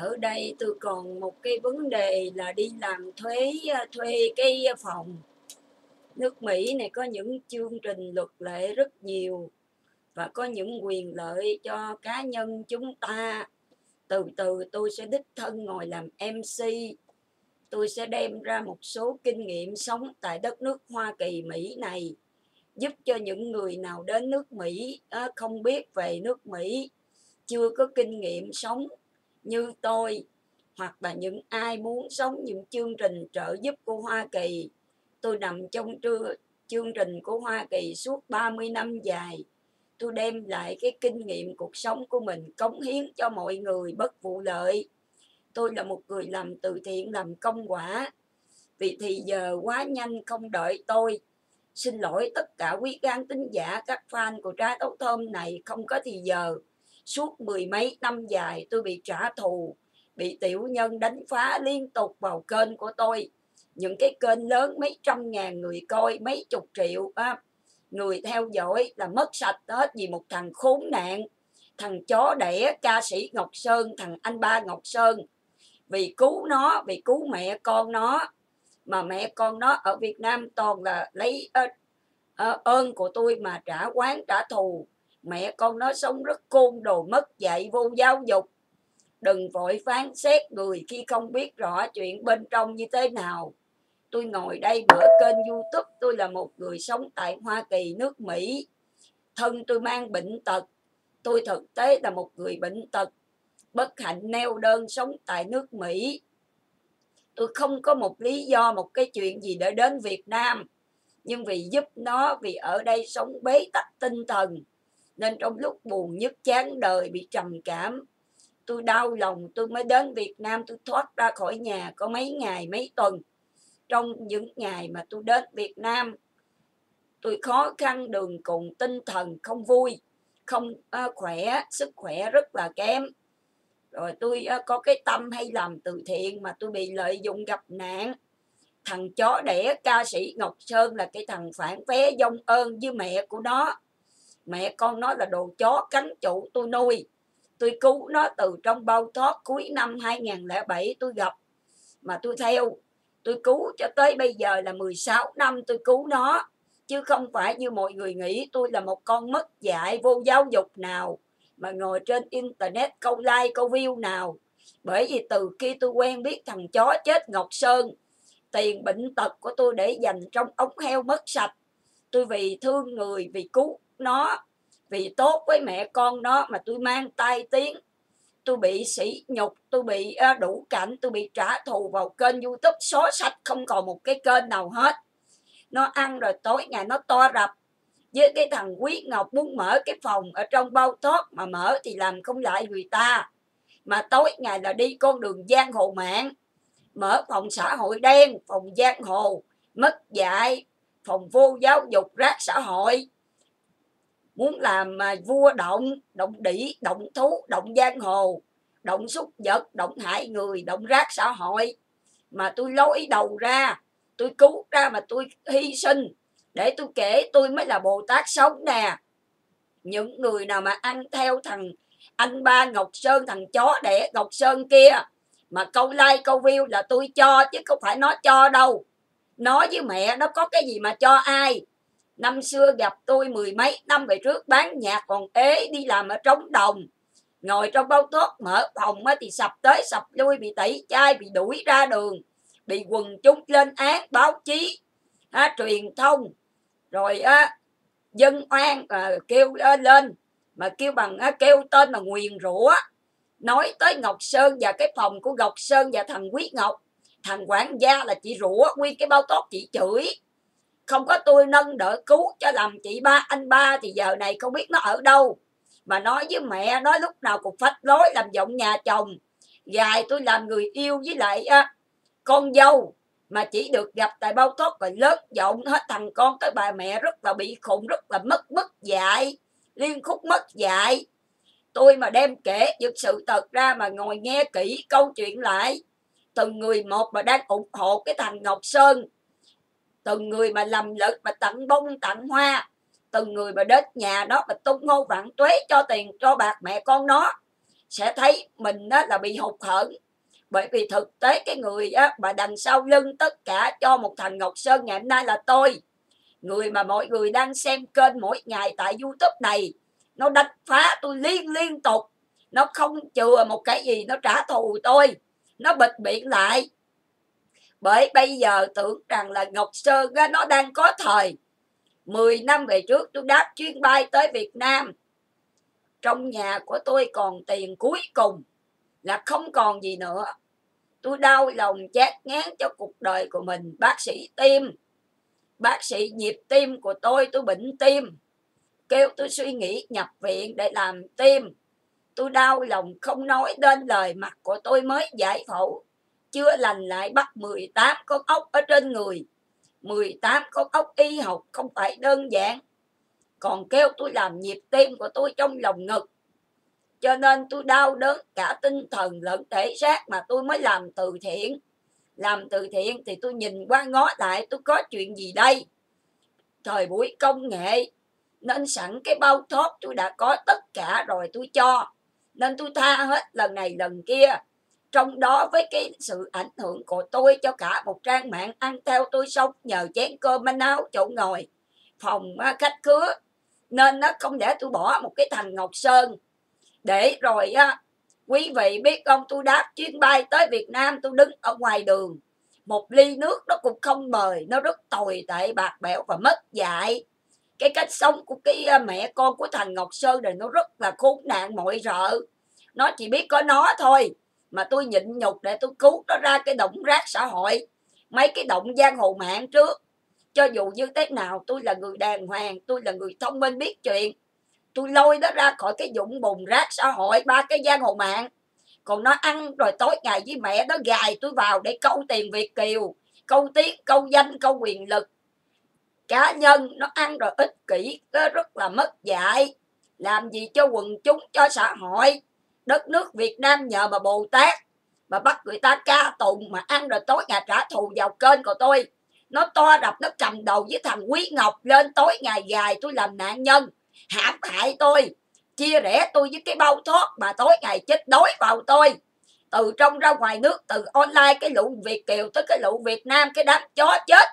ở đây tôi còn một cái vấn đề là đi làm thuế à, thuê cái phòng. Nước Mỹ này có những chương trình luật lệ rất nhiều và có những quyền lợi cho cá nhân chúng ta. Từ từ tôi sẽ đích thân ngồi làm MC tôi sẽ đem ra một số kinh nghiệm sống tại đất nước Hoa Kỳ, Mỹ này, giúp cho những người nào đến nước Mỹ à, không biết về nước Mỹ, chưa có kinh nghiệm sống như tôi hoặc là những ai muốn sống những chương trình trợ giúp của Hoa Kỳ. Tôi nằm trong chương trình của Hoa Kỳ suốt 30 năm dài. Tôi đem lại cái kinh nghiệm cuộc sống của mình cống hiến cho mọi người bất vụ lợi. Tôi là một người làm từ thiện, làm công quả. Vì thì giờ quá nhanh không đợi tôi. Xin lỗi tất cả quý khán tính giả, các fan của trái tấu thơm này không có thì giờ suốt mười mấy năm dài tôi bị trả thù bị tiểu nhân đánh phá liên tục vào kênh của tôi. Những cái kênh lớn mấy trăm ngàn người coi mấy chục triệu á, người theo dõi là mất sạch hết vì một thằng khốn nạn. Thằng chó đẻ ca sĩ ngọc sơn thằng anh ba ngọc sơn. Vì cứu nó vì cứu mẹ con nó. Mà mẹ con nó ở việt nam toàn là lấy uh, uh, ơn của tôi mà trả quán trả thù mẹ con nó sống rất côn đồ mất dạy vô giáo dục. Đừng vội phán xét người khi không biết rõ chuyện bên trong như thế nào. Tôi ngồi đây mở kênh youtube, tôi là một người sống tại hoa kỳ, nước mỹ. Thân tôi mang bệnh tật. Tôi thực tế là một người bệnh tật. Bất hạnh neo đơn sống tại nước mỹ. Tôi không có một lý do, một cái chuyện gì để đến việt nam. Nhưng vì giúp nó, vì ở đây sống bế tắc tinh thần nên trong lúc buồn nhất, chán đời bị trầm cảm tôi đau lòng tôi mới đến Việt Nam tôi thoát ra khỏi nhà có mấy ngày mấy tuần. Trong những ngày mà tôi đến Việt Nam tôi khó khăn đường cùng tinh thần không vui không uh, khỏe sức khỏe rất là kém. Rồi tôi uh, có cái tâm hay làm từ thiện mà tôi bị lợi dụng gặp nạn. Thằng chó đẻ ca sĩ Ngọc Sơn là cái thằng phản vé dông ơn với mẹ của nó mẹ con nó là đồ chó cắn chủ tôi nuôi. Tôi cứu nó từ trong bao thoát cuối năm 2007 tôi gặp. Mà tôi theo, tôi cứu cho tới bây giờ là 16 năm tôi cứu nó. Chứ không phải như mọi người nghĩ tôi là một con mất dạy vô giáo dục nào, mà ngồi trên internet câu like, câu view nào. Bởi vì từ khi tôi quen biết thằng chó chết Ngọc Sơn, tiền bệnh tật của tôi để dành trong ống heo mất sạch. Tôi vì thương người, vì cứu nó. Vì tốt với mẹ con nó mà tôi mang tai tiếng. Tôi bị sỉ nhục tôi bị à, đủ cảnh tôi bị trả thù vào kênh youtube. Xóa sạch, không còn một cái kênh nào hết. Nó ăn rồi tối ngày nó to rập. Với cái thằng quý ngọc muốn mở cái phòng ở trong bao thoát mà mở thì làm không lại người ta. Mà tối ngày là đi con đường giang hồ mạng. Mở phòng xã hội đen, phòng giang hồ. Mất dạy, phòng vô giáo dục, rác xã hội muốn làm mà vua động động đỉ động thú, động giang hồ, động xúc vật, động hại người, động rác xã hội. Mà tôi lối đầu ra, tôi cứu ra mà tôi hy sinh. Để tôi kể, tôi mới là bồ tát sống nè. Những người nào mà ăn theo thằng anh ba ngọc sơn, thằng chó đẻ ngọc sơn kia, mà câu like, câu view là tôi cho chứ không phải nó cho đâu. Nói với mẹ nó có cái gì mà cho ai năm xưa gặp tôi mười mấy năm về trước bán nhạc còn ế đi làm ở trống đồng. Ngồi trong bao thuốc mở phòng thì sập tới sập lui bị tẩy chai bị đuổi ra đường. Bị quần chúng lên án báo chí á, truyền thông. Rồi á, dân oan à, kêu lên. Mà kêu bằng á, kêu tên là nguyền rủa. Nói tới ngọc sơn và cái phòng của ngọc sơn và thằng quý ngọc. Thằng quản gia là chị rủa nguyên cái bao tốt chị chửi không có tôi nâng đỡ cứu cho làm chị ba anh ba thì giờ này không biết nó ở đâu. Mà nói với mẹ nói lúc nào cũng phách lối làm giọng nhà chồng. Gài tôi làm người yêu với lại á, con dâu. Mà chỉ được gặp tại bao tốt và lớn giọng hết thằng con tới bà mẹ rất là bị khủng rất là mất mất dạy liên khúc mất dạy. Tôi mà đem kể những sự thật ra mà ngồi nghe kỹ câu chuyện lại từng người một mà đang ủng hộ cái thằng ngọc sơn từng người mà lầm lực mà tặng bông tặng hoa. Từng người mà đến nhà đó mà tung hô vạn tuế cho tiền cho bạc mẹ con nó sẽ thấy mình đó là bị hụt hẫng. Bởi vì thực tế cái người á, mà đằng sau lưng tất cả cho một thành Ngọc Sơn ngày hôm nay là tôi. Người mà mọi người đang xem kênh mỗi ngày tại YouTube này nó đánh phá tôi liên liên tục. Nó không chừa một cái gì nó trả thù tôi. Nó bịt miệng lại bởi bây giờ tưởng rằng là Ngọc Sơn á, nó đang có thời. 10 năm về trước tôi đáp chuyến bay tới Việt Nam. Trong nhà của tôi còn tiền cuối cùng là không còn gì nữa. Tôi đau lòng chát ngán cho cuộc đời của mình bác sĩ tim. Bác sĩ nhịp tim của tôi tôi bệnh tim. Kêu tôi suy nghĩ nhập viện để làm tim. Tôi đau lòng không nói đến lời mặt của tôi mới giải phẫu chưa lành lại bắt 18 con ốc ở trên người. 18 con ốc y học không phải đơn giản. Còn kêu tôi làm nhịp tim của tôi trong lòng ngực. Cho nên tôi đau đớn cả tinh thần lẫn thể xác mà tôi mới làm từ thiện. Làm từ thiện thì tôi nhìn qua ngó lại tôi có chuyện gì đây? Thời buổi công nghệ, nên sẵn cái bao thóp tôi đã có tất cả rồi tôi cho. Nên tôi tha hết lần này lần kia trong đó với cái sự ảnh hưởng của tôi cho cả một trang mạng ăn theo tôi sống nhờ chén cơm manh áo chỗ ngồi, phòng à, khách khứa. Nên nó không để tôi bỏ một cái thành ngọc sơn. Để rồi á quý vị biết không, tôi đáp chuyến bay tới việt nam, tôi đứng ở ngoài đường. Một ly nước nó cũng không mời, nó rất tồi tệ, bạc bẽo và mất dạy. Cái cách sống của cái à, mẹ con của thành ngọc sơn này nó rất là khốn nạn, mọi rợ. Nó chỉ biết có nó thôi mà tôi nhịn nhục để tôi cứu nó ra cái động rác xã hội, mấy cái động giang hồ mạng trước. Cho dù như thế nào, tôi là người đàng hoàng, tôi là người thông minh biết chuyện. Tôi lôi nó ra khỏi cái dụng bùn rác xã hội, ba cái giang hồ mạng. Còn nó ăn rồi tối ngày với mẹ nó gài tôi vào để câu tiền việt kiều, câu tiếng câu danh, câu quyền lực. Cá nhân nó ăn rồi ích kỷ, nó rất là mất dạy. Làm gì cho quần chúng, cho xã hội? Đất nước việt nam nhờ mà bồ tát mà bắt người ta ca tụng mà ăn rồi tối ngày trả thù vào kênh của tôi. Nó to đập, nó cầm đầu với thằng quý ngọc lên tối ngày dài tôi làm nạn nhân, hãm hại tôi, chia rẽ tôi với cái bao thuốc mà tối ngày chết đói vào tôi. Từ trong ra ngoài nước, từ online cái lũ việt kiều tới cái lũ việt nam, cái đám chó chết.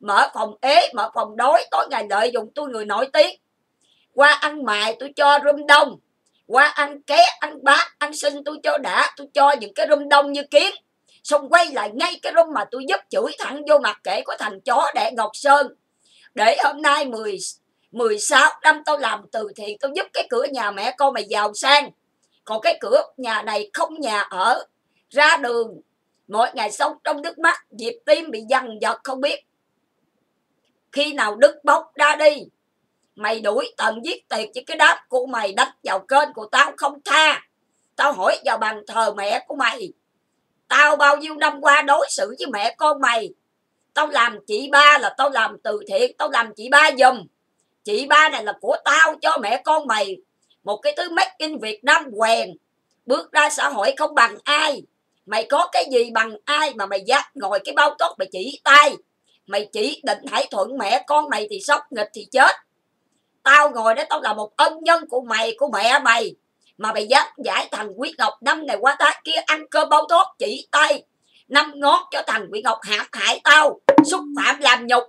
Mở phòng ế, mở phòng đói, tối ngày lợi dụng tôi người nổi tiếng. Qua ăn mài tôi cho rum đông qua ăn ké ăn bát ăn xin tôi cho đã, tôi cho những cái rum đông như kiến. Xong quay lại ngay cái rum mà tôi giúp chửi thẳng vô mặt kể có thành chó đẻ ngọc sơn. Để hôm nay 10 16 năm tao làm từ thiện tao giúp cái cửa nhà mẹ con mày giàu sang. Còn cái cửa nhà này không nhà ở, ra đường. Mỗi ngày sống trong nước mắt, nhịp tim bị dằn vặt không biết. Khi nào đứt bốc ra đi mày đuổi tần giết tiệt với cái đáp của mày đánh vào kênh của tao không tha. Tao hỏi vào bàn thờ mẹ của mày. Tao bao nhiêu năm qua đối xử với mẹ con mày? Tao làm chị ba là tao làm từ thiện, tao làm chị ba giùm. Chị ba này là của tao, cho mẹ con mày. Một cái thứ make in Việt Nam quèn. Bước ra xã hội không bằng ai. Mày có cái gì bằng ai mà mày dắt ngồi cái bao tốt mày chỉ tay? Mày chỉ định hãy thuận mẹ con mày thì sốc nghịch thì chết tao ngồi đó, tao là một ân nhân của mày, của mẹ mày. Mà mày dám giải thằng Quý Ngọc năm này qua tá kia ăn cơm bao tốt chỉ tay. Năm ngón cho thằng Quý Ngọc hãm hại tao. Xúc phạm làm nhục.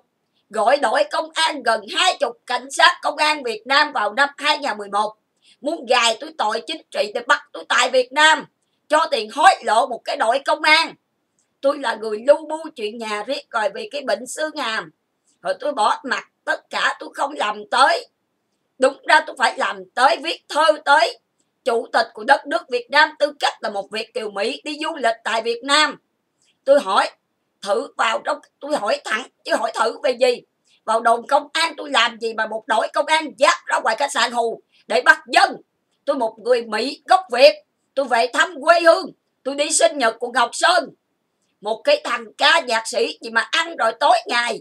Gọi đội công an gần hai chục cảnh sát công an Việt Nam vào năm 2011 muốn gài tôi tội chính trị để bắt tôi tại Việt Nam. Cho tiền hối lộ một cái đội công an. Tôi là người lưu bu chuyện nhà riết rồi vì cái bệnh xương hàm. Rồi tôi bỏ mặt, tất cả tôi không làm tới đúng ra tôi phải làm tới viết thơ tới. Chủ tịch của đất nước Việt Nam tư cách là một Việt kiều Mỹ đi du lịch tại Việt Nam. Tôi hỏi thử vào trong tôi hỏi thẳng, chứ hỏi thử về gì? Vào đồn công an tôi làm gì mà một đội công an dắt ra ngoài khách sạn hù để bắt dân? Tôi một người mỹ gốc việt, tôi về thăm quê hương, tôi đi sinh nhật của ngọc sơn. Một cái thằng ca nhạc sĩ gì mà ăn rồi tối ngày,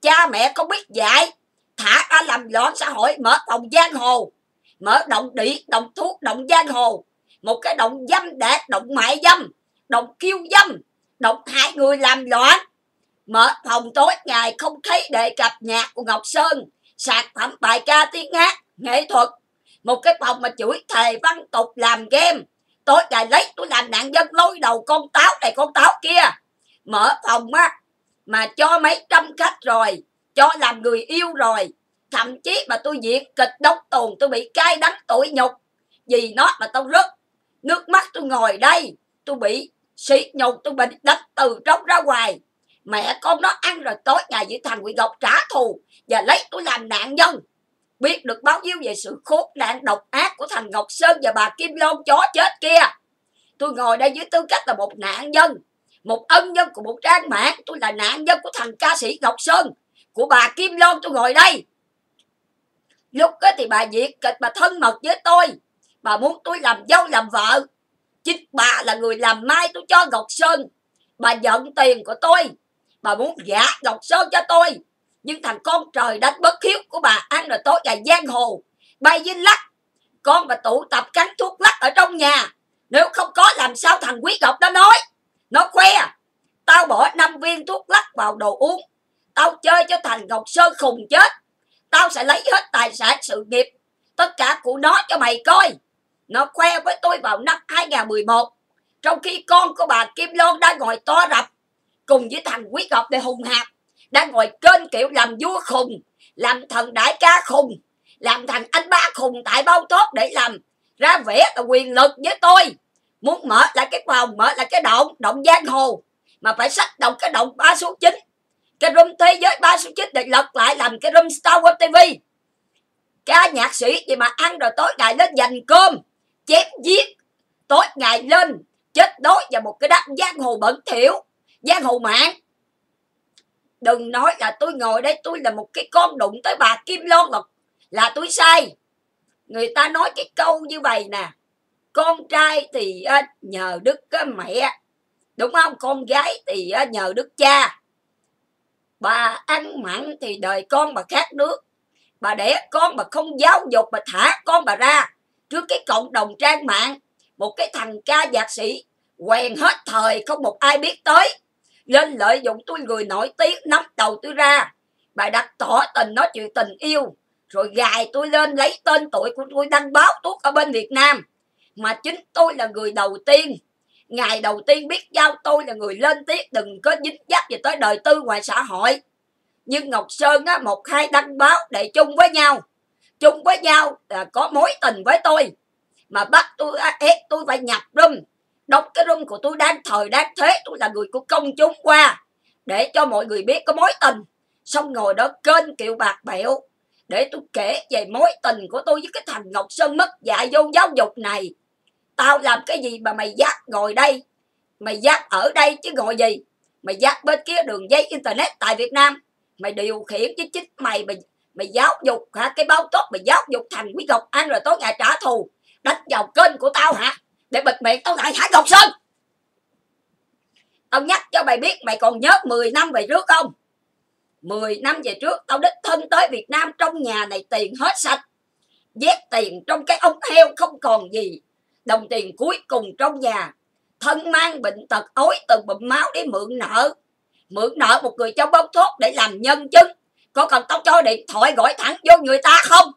cha mẹ không biết dạy thả ra làm loạn xã hội, mở phòng giang hồ, mở động đĩ động thuốc động giang hồ. Một cái động dâm để động mại dâm động kiêu dâm động hại người làm loạn. Mở phòng tối, ngày không thấy đề cập nhạc của ngọc sơn sạc phẩm bài ca tiếng hát, nghệ thuật. Một cái phòng mà chửi thề văn tục làm game. Tối ngày lấy, tôi làm nạn nhân lôi đầu con táo này, con táo kia. Mở phòng á, mà cho mấy trăm khách rồi cho làm người yêu rồi, thậm chí mà tôi diễn kịch đóng tuồng tôi bị cay đắng, tội nhục. Vì nó mà tôi rớt nước mắt tôi ngồi đây, tôi bị sỉ nhục, tôi bị đánh từ trong ra ngoài mẹ con nó ăn rồi tối ngày với thằng quỷ ngọc trả thù và lấy tôi làm nạn nhân. Biết được bao nhiêu về sự khốn nạn độc ác của thằng ngọc sơn và bà kim lôn chó chết kia. Tôi ngồi đây với tư cách là một nạn nhân, một ân nhân của một trang mạng, tôi là nạn nhân của thằng ca sĩ ngọc sơn của bà kim loan tôi ngồi đây. Lúc đó thì bà diệt kịch bà thân mật với tôi. Bà muốn tôi làm dâu, làm vợ. Chính bà là người làm mai tôi cho ngọc sơn. Bà giận tiền của tôi. Bà muốn gả ngọc sơn cho tôi. Nhưng thằng con trời đánh bất hiếu của bà ăn rồi tối ngày giang hồ. Bay với lắc. Con bà tụ tập cắn thuốc lắc ở trong nhà. Nếu không có làm sao thằng quý ngọc nó nói. Nó khoe, tao bỏ năm viên thuốc lắc vào đồ uống tao chơi cho thằng ngọc sơn khùng chết. Tao sẽ lấy hết tài sản sự nghiệp, tất cả của nó cho mày coi. Nó khoe với tôi vào năm 2011 trong khi con của bà Kim Loan đang ngồi to rập, cùng với thằng Quý Ngọc để hùng hạp đang ngồi kênh kiểu làm vua khùng, làm thần đại ca khùng, làm thằng anh ba khùng tại bao tốt để làm, ra vẻ là quyền lực với tôi. Muốn mở lại cái phòng mở lại cái động động giang hồ, mà phải sách động cái động ba số chín cái room thế giới ba số chín để lật lại làm cái room Star Wars TV ca nhạc sĩ gì mà ăn rồi tối ngày lên dành cơm chém giết tối ngày lên chết đói và một cái đất giang hồ bẩn thỉu giang hồ mạng. Đừng nói là tôi ngồi đây tôi là một cái con đụng tới bà kim loan là, là tôi sai. Người ta nói cái câu như vậy nè con trai thì à, nhờ đức à, mẹ. Đúng không? Con gái thì à, nhờ đức cha bà ăn mặn thì đời con bà khát nước. Bà đẻ con bà không giáo dục, bà thả con bà ra. Trước cái cộng đồng trang mạng, một cái thằng ca nhạc sĩ quen hết thời không một ai biết tới. Lên lợi dụng tôi người nổi tiếng nắm đầu tôi ra. Bà đặt tỏ tình nói chuyện tình yêu, rồi gài tôi lên lấy tên tuổi của tôi đăng báo tuốt ở bên Việt Nam. Mà chính tôi là người đầu tiên ngày đầu tiên biết giao tôi là người lên tiếng đừng có dính dắt về tới đời tư ngoài xã hội. Nhưng Ngọc Sơn á, một hai đăng báo để chung với nhau. Chung với nhau là có mối tình với tôi. Mà bắt tôi ép tôi phải nhập room. Đọc cái room của tôi đang thời đang thế tôi là người của công chúng qua. Để cho mọi người biết có mối tình. Xong ngồi đó kênh kiệu bạc bẹo. Để tôi kể về mối tình của tôi với cái thằng Ngọc Sơn mất dạy vô giáo dục này tao làm cái gì mà mày dắt ngồi đây? Mày dắt ở đây chứ ngồi gì? Mày dắt bên kia đường dây internet tại Việt Nam. Mày điều khiển chứ chính mày mày mày giáo dục hả? Cái báo tốt mày giáo dục thành quý ngọc anh rồi tối ngày trả thù. Đánh vào kênh của tao hả? Để bịt miệng tao lại, hải ngọc sơn. Tao nhắc cho mày biết mày còn nhớ 10 năm về trước không? 10 năm về trước, tao đích thân tới Việt Nam trong nhà này tiền hết sạch. Vét tiền trong cái ống heo không còn gì. Đồng tiền cuối cùng trong nhà. Thân mang bệnh tật ối từ bụm máu để mượn nợ. Mượn nợ một người trong bóng thuốc để làm nhân chứng. Có cần tao cho điện thoại gọi thẳng vô người ta không?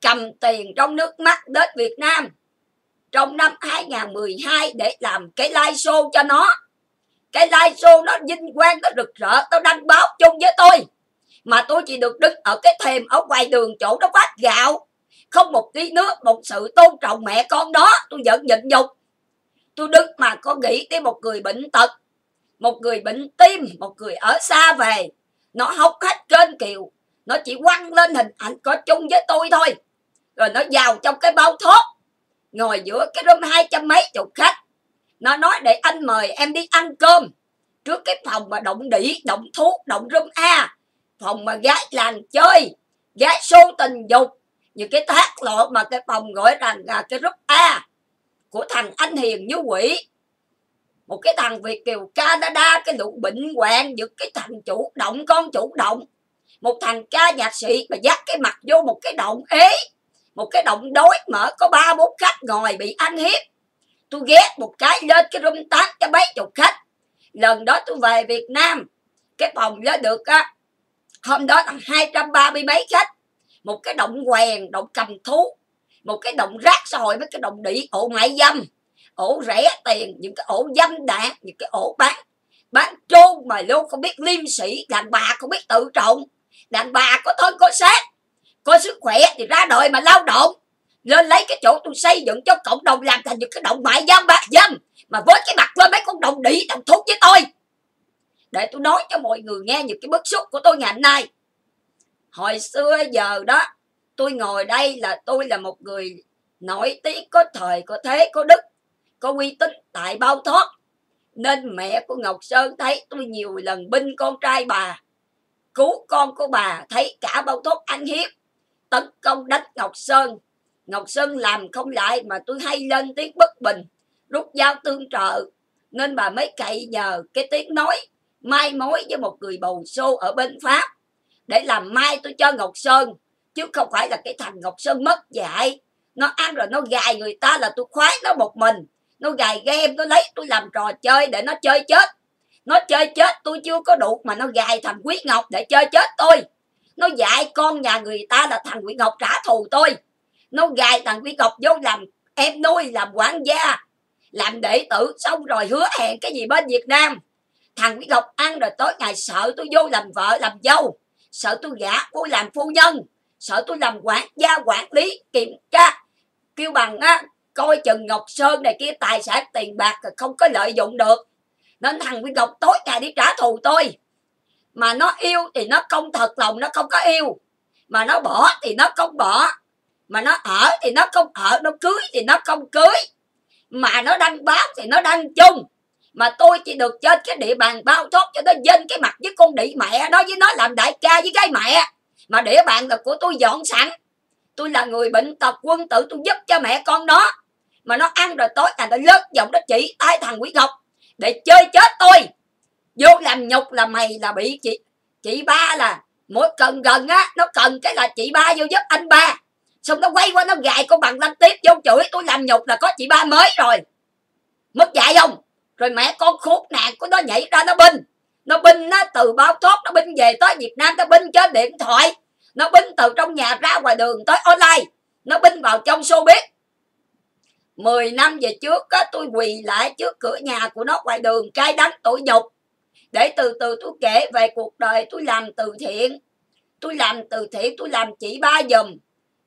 Cầm tiền trong nước mắt đến Việt Nam. Trong năm 2012 để làm cái live show cho nó. Cái live show nó vinh quang, nó rực rỡ tao đăng báo chung với tôi. Mà tôi chỉ được đứng ở cái thềm ở ngoài đường chỗ nó phát gạo không một tí nước một sự tôn trọng mẹ con đó. Tôi vẫn nhịn dục tôi đứng mà có nghĩ tới một người bệnh tật, một người bệnh tim, một người ở xa về. Nó hốc hết trên kiều nó chỉ quăng lên hình ảnh có chung với tôi thôi. Rồi nó vào trong cái bao thốt ngồi giữa cái room hai trăm mấy chục khách. Nó nói để anh mời em đi ăn cơm. Trước cái phòng mà động đĩ, động thuốc, động room a. Phòng mà gái làng chơi, gái xô tình dục những cái thác lộ mà cái phòng gọi rằng là cái group a của thằng anh hiền như quỷ. Một cái thằng việt kiều canada, cái lũ bệnh hoạn những cái thằng chủ động, con chủ động. Một thằng ca nhạc sĩ mà dắt cái mặt vô một cái động ế. Một cái động đối mở có ba, bốn khách ngồi bị ăn hiếp. Tôi ghét một cái lên cái room tán cho mấy chục khách. Lần đó tôi về Việt Nam, cái phòng đó được á, hôm đó là hai trăm ba mươi mấy khách một cái động quèn, động cầm thú. Một cái động rác xã hội với cái động đĩ ổ mại dâm. Ổ rẻ tiền, những cái ổ dâm đạn, những cái ổ bán. Bán trôn mà luôn không biết liêm sĩ đàn bà không biết tự trọng. Đàn bà có thân có xác. Có sức khỏe thì ra đời mà lao động. Lên lấy cái chỗ tôi xây dựng cho cộng đồng làm thành những cái động mại dâm bạc dâm. Mà với cái mặt lên mấy con đồng đĩ đồng thuốc với tôi. Để tôi nói cho mọi người nghe những cái bức xúc của tôi ngày hôm nay hồi xưa giờ đó, tôi ngồi đây là tôi là một người nổi tiếng có thời, có thế, có đức, có uy tín tại bao thoát nên mẹ của ngọc sơn thấy tôi nhiều lần binh con trai bà, cứu con của bà, thấy cả bao thoát ăn hiếp, tấn công đánh ngọc sơn. Ngọc sơn làm không lại mà tôi hay lên tiếng bất bình, rút dao tương trợ. Nên bà mới cậy nhờ cái tiếng nói, mai mối với một người bầu xô ở bên pháp để làm mai tôi cho ngọc sơn. Chứ không phải là cái thằng ngọc sơn mất dạy. Nó ăn rồi nó gài người ta là tôi khoái, nó một mình. Nó gài game, nó lấy, tôi làm trò chơi để nó chơi chết. Nó chơi chết, tôi chưa có đủ mà nó gài thằng quý ngọc để chơi chết tôi. Nó dạy con nhà người ta là thằng quý ngọc trả thù tôi. Nó gài thằng quý ngọc vô làm em nuôi, làm quản gia, làm đệ tử, xong rồi hứa hẹn cái gì bên việt nam. Thằng quý ngọc ăn rồi tối ngày sợ tôi vô làm vợ, làm dâu sợ tôi gả, cô làm phu nhân. Sợ tôi làm quản, gia quản lý, kiểm tra. Kêu bằng, á, coi chừng ngọc sơn này kia, tài sản, tiền bạc không có lợi dụng được. Nên thằng Nguyên Ngọc tối ngày đi trả thù tôi. Mà nó yêu thì nó không thật lòng, nó không có yêu. Mà nó bỏ thì nó không bỏ. Mà nó ở thì nó không ở, nó cưới thì nó không cưới. Mà nó đăng báo thì nó đăng chung mà tôi chỉ được trên cái địa bàn bao tốt cho nó dân cái mặt với con đĩ mẹ đó với nó làm đại ca với cái mẹ. Mà địa bàn là của tôi dọn sẵn. Tôi là người bệnh tật quân tử, tôi giúp cho mẹ con nó. Mà nó ăn rồi tối là nó lớn giọng, nó chỉ tay thằng quý ngọc để chơi chết tôi. Vô làm nhục là mày là bị chị chị ba là mỗi cần gần á, nó cần cái là chị ba vô giúp anh ba. Xong nó quay qua nó gài con bằng lăng tiếp, vô chửi tôi làm nhục là có chị ba mới rồi. Mất dạy không? Rồi mẹ con khốn nạn của nó nhảy ra nó binh. Nó binh nó từ bao thoát nó binh về tới việt nam nó binh trên điện thoại. Nó binh từ trong nhà ra ngoài đường tới online. Nó binh vào trong showbiz. 10 năm về trước á, tôi quỳ lại trước cửa nhà của nó ngoài đường cay đắng tội nhục. Để từ từ tôi kể về cuộc đời tôi làm từ thiện. Tôi làm từ thiện tôi làm chỉ ba dùm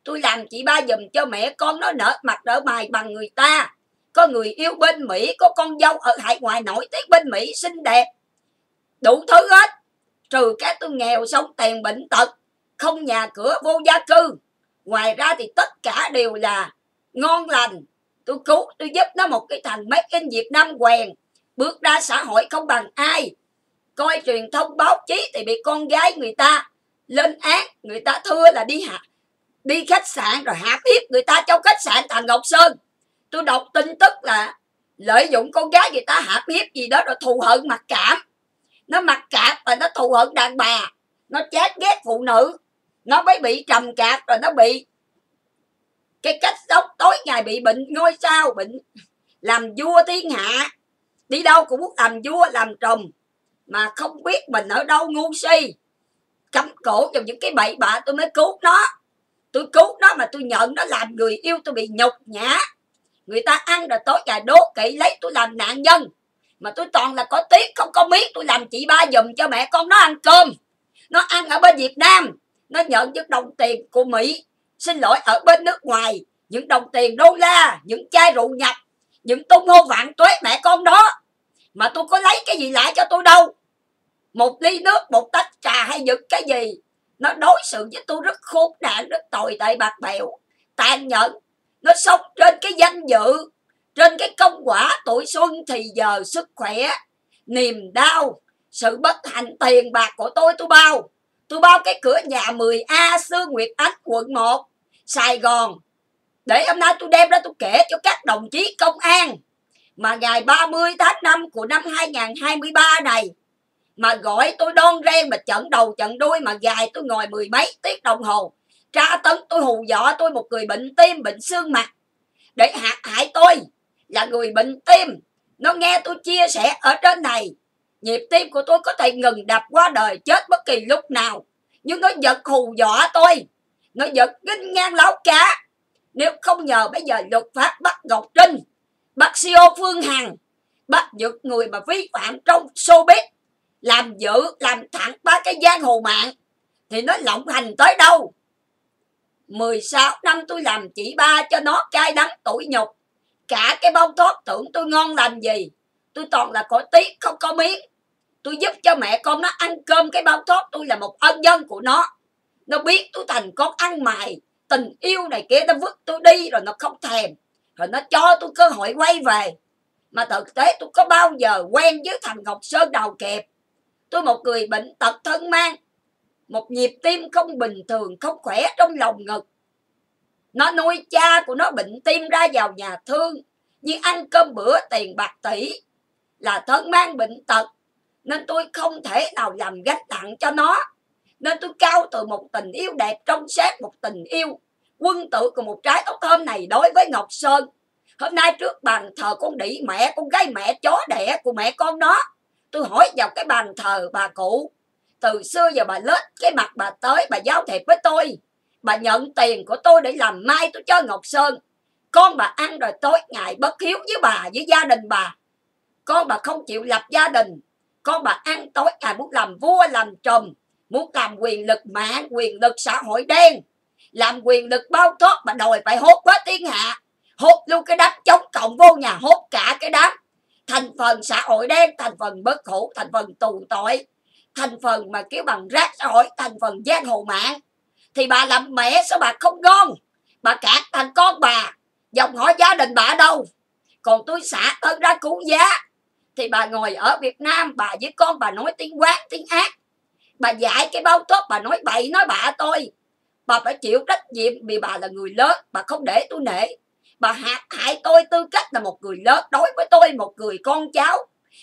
tôi làm chỉ ba dùm cho mẹ con nó nở mặt nở mày bằng người ta có người yêu bên mỹ, có con dâu ở hải ngoại nổi tiếng bên mỹ, xinh đẹp. Đủ thứ hết, trừ cái tôi nghèo sống tiền bệnh tật, không nhà cửa vô gia cư. Ngoài ra thì tất cả đều là ngon lành. Tôi cứu, tôi giúp nó một cái thằng mấy in việt nam quèn. Bước ra xã hội không bằng ai. Coi truyền thông báo chí thì bị con gái người ta lên án. Người ta thưa là đi hạ, đi khách sạn rồi hạ tiếp người ta trong khách sạn thành ngọc sơn tôi đọc tin tức là lợi dụng con gái người ta hạ hiếp gì đó rồi thù hận mặc cảm. Nó mặc cảm và nó thù hận đàn bà. Nó chát ghét phụ nữ. Nó mới bị trầm cảm rồi nó bị cái cách sống tối ngày bị bệnh ngôi sao, bệnh làm vua thiên hạ. Đi đâu cũng muốn làm vua, làm trùm, mà không biết mình ở đâu ngu si. Cắm cổ vào những cái bậy bạ, tôi mới cứu nó. Tôi cứu nó mà tôi nhận nó làm người yêu, tôi bị nhục nhã người ta ăn rồi tối ngày đố kỵ lấy tôi làm nạn nhân. Mà tôi toàn là có tiếc không có miếng, tôi làm chị ba dùm cho mẹ con nó ăn cơm. Nó ăn ở bên việt nam, nó nhận những đồng tiền của mỹ. Xin lỗi, ở bên nước ngoài, những đồng tiền đô la, những chai rượu nhập, những tung hô vạn tuế mẹ con đó. Mà tôi có lấy cái gì lại cho tôi đâu? Một ly nước, một tách trà hay những cái gì? Nó đối xử với tôi rất khốn nạn, rất tồi tệ, bạc bẽo tàn nhẫn nó sống trên cái danh dự, trên cái công quả tuổi xuân thì giờ sức khỏe, niềm đau, sự bất hạnh tiền bạc của tôi tôi bao. Tôi bao cái cửa nhà 10A Sương Nguyệt Ánh, quận 1 Sài Gòn. Để hôm nay tôi đem ra tôi kể cho các đồng chí công an mà ngày 30 tháng 5 của năm 2023 này, mà gọi tôi đon ren mà trận đầu trận đuôi mà dài tôi ngồi mười mấy tiết đồng hồ tra tấn tôi hù dọa tôi một người bệnh tim, bệnh xương mặt. Để hạt hại tôi là người bệnh tim. Nó nghe tôi chia sẻ ở trên này. Nhịp tim của tôi có thể ngừng đập qua đời chết bất kỳ lúc nào. Nhưng nó giật hù dọa tôi. Nó giật kinh ngang láo cá. Nếu không nhờ bây giờ luật pháp bắt ngọc trinh, bắt siêu phương hằng, bắt giật người mà vi phạm trong showbiz, làm giữ làm thẳng ba cái giang hồ mạng, thì nó lộng hành tới đâu? 16 năm tôi làm chỉ ba cho nó cay đắng tuổi nhục. Cả cái bông thoát tưởng tôi ngon lành gì. Tôi toàn là có tiếc không có miếng. Tôi giúp cho mẹ con nó ăn cơm cái bao thoát tôi là một ân nhân của nó. Nó biết tôi thành con ăn mày. Tình yêu này kia nó vứt tôi đi rồi nó không thèm. Rồi nó cho tôi cơ hội quay về. Mà thực tế tôi có bao giờ quen với thằng ngọc sơn đầu kẹp. Tôi một người bệnh tật thân mang một nhịp tim không bình thường, không khỏe trong lòng ngực. Nó nuôi cha của nó bệnh tim ra vào nhà thương. Nhưng ăn cơm bữa tiền bạc tỷ là thân mang bệnh tật. Nên tôi không thể nào làm gánh nặng cho nó. Nên tôi cao từ một tình yêu đẹp trong sáng một tình yêu. Quân tử của một trái tóc thơm này đối với ngọc sơn. Hôm nay trước bàn thờ con đĩ mẹ, con gái mẹ, chó đẻ của mẹ con nó. Tôi hỏi vào cái bàn thờ bà cụ từ xưa giờ bà lết cái mặt bà tới, bà giao thiệp với tôi. Bà nhận tiền của tôi để làm mai tôi cho ngọc sơn. Con bà ăn rồi tối ngày bất hiếu với bà, với gia đình bà. Con bà không chịu lập gia đình. Con bà ăn tối ngày muốn làm vua, làm trùm muốn làm quyền lực mạng, quyền lực xã hội đen. Làm quyền lực bao thoát bà đòi phải hốt quá thiên hạ. Hốt luôn cái đám chống cộng vô nhà, hốt cả cái đám. Thành phần xã hội đen, thành phần bất hủ thành phần tù tội thành phần mà kêu bằng rác xã hội, thành phần giang hồ mạng thì bà làm mẹ sao bà không ngon? Bà cạt thành con bà dòng hỏi gia đình bà đâu? Còn tôi xả thân ra cứu giá. Thì bà ngồi ở Việt Nam, bà với con bà nói tiếng quát, tiếng ác bà dạy cái bao tốt, bà nói bậy, nói bạ tôi. Bà phải chịu trách nhiệm vì bà là người lớn, bà không để tôi nể. Bà hại hại tôi tư cách là một người lớn, đối với tôi một người con cháu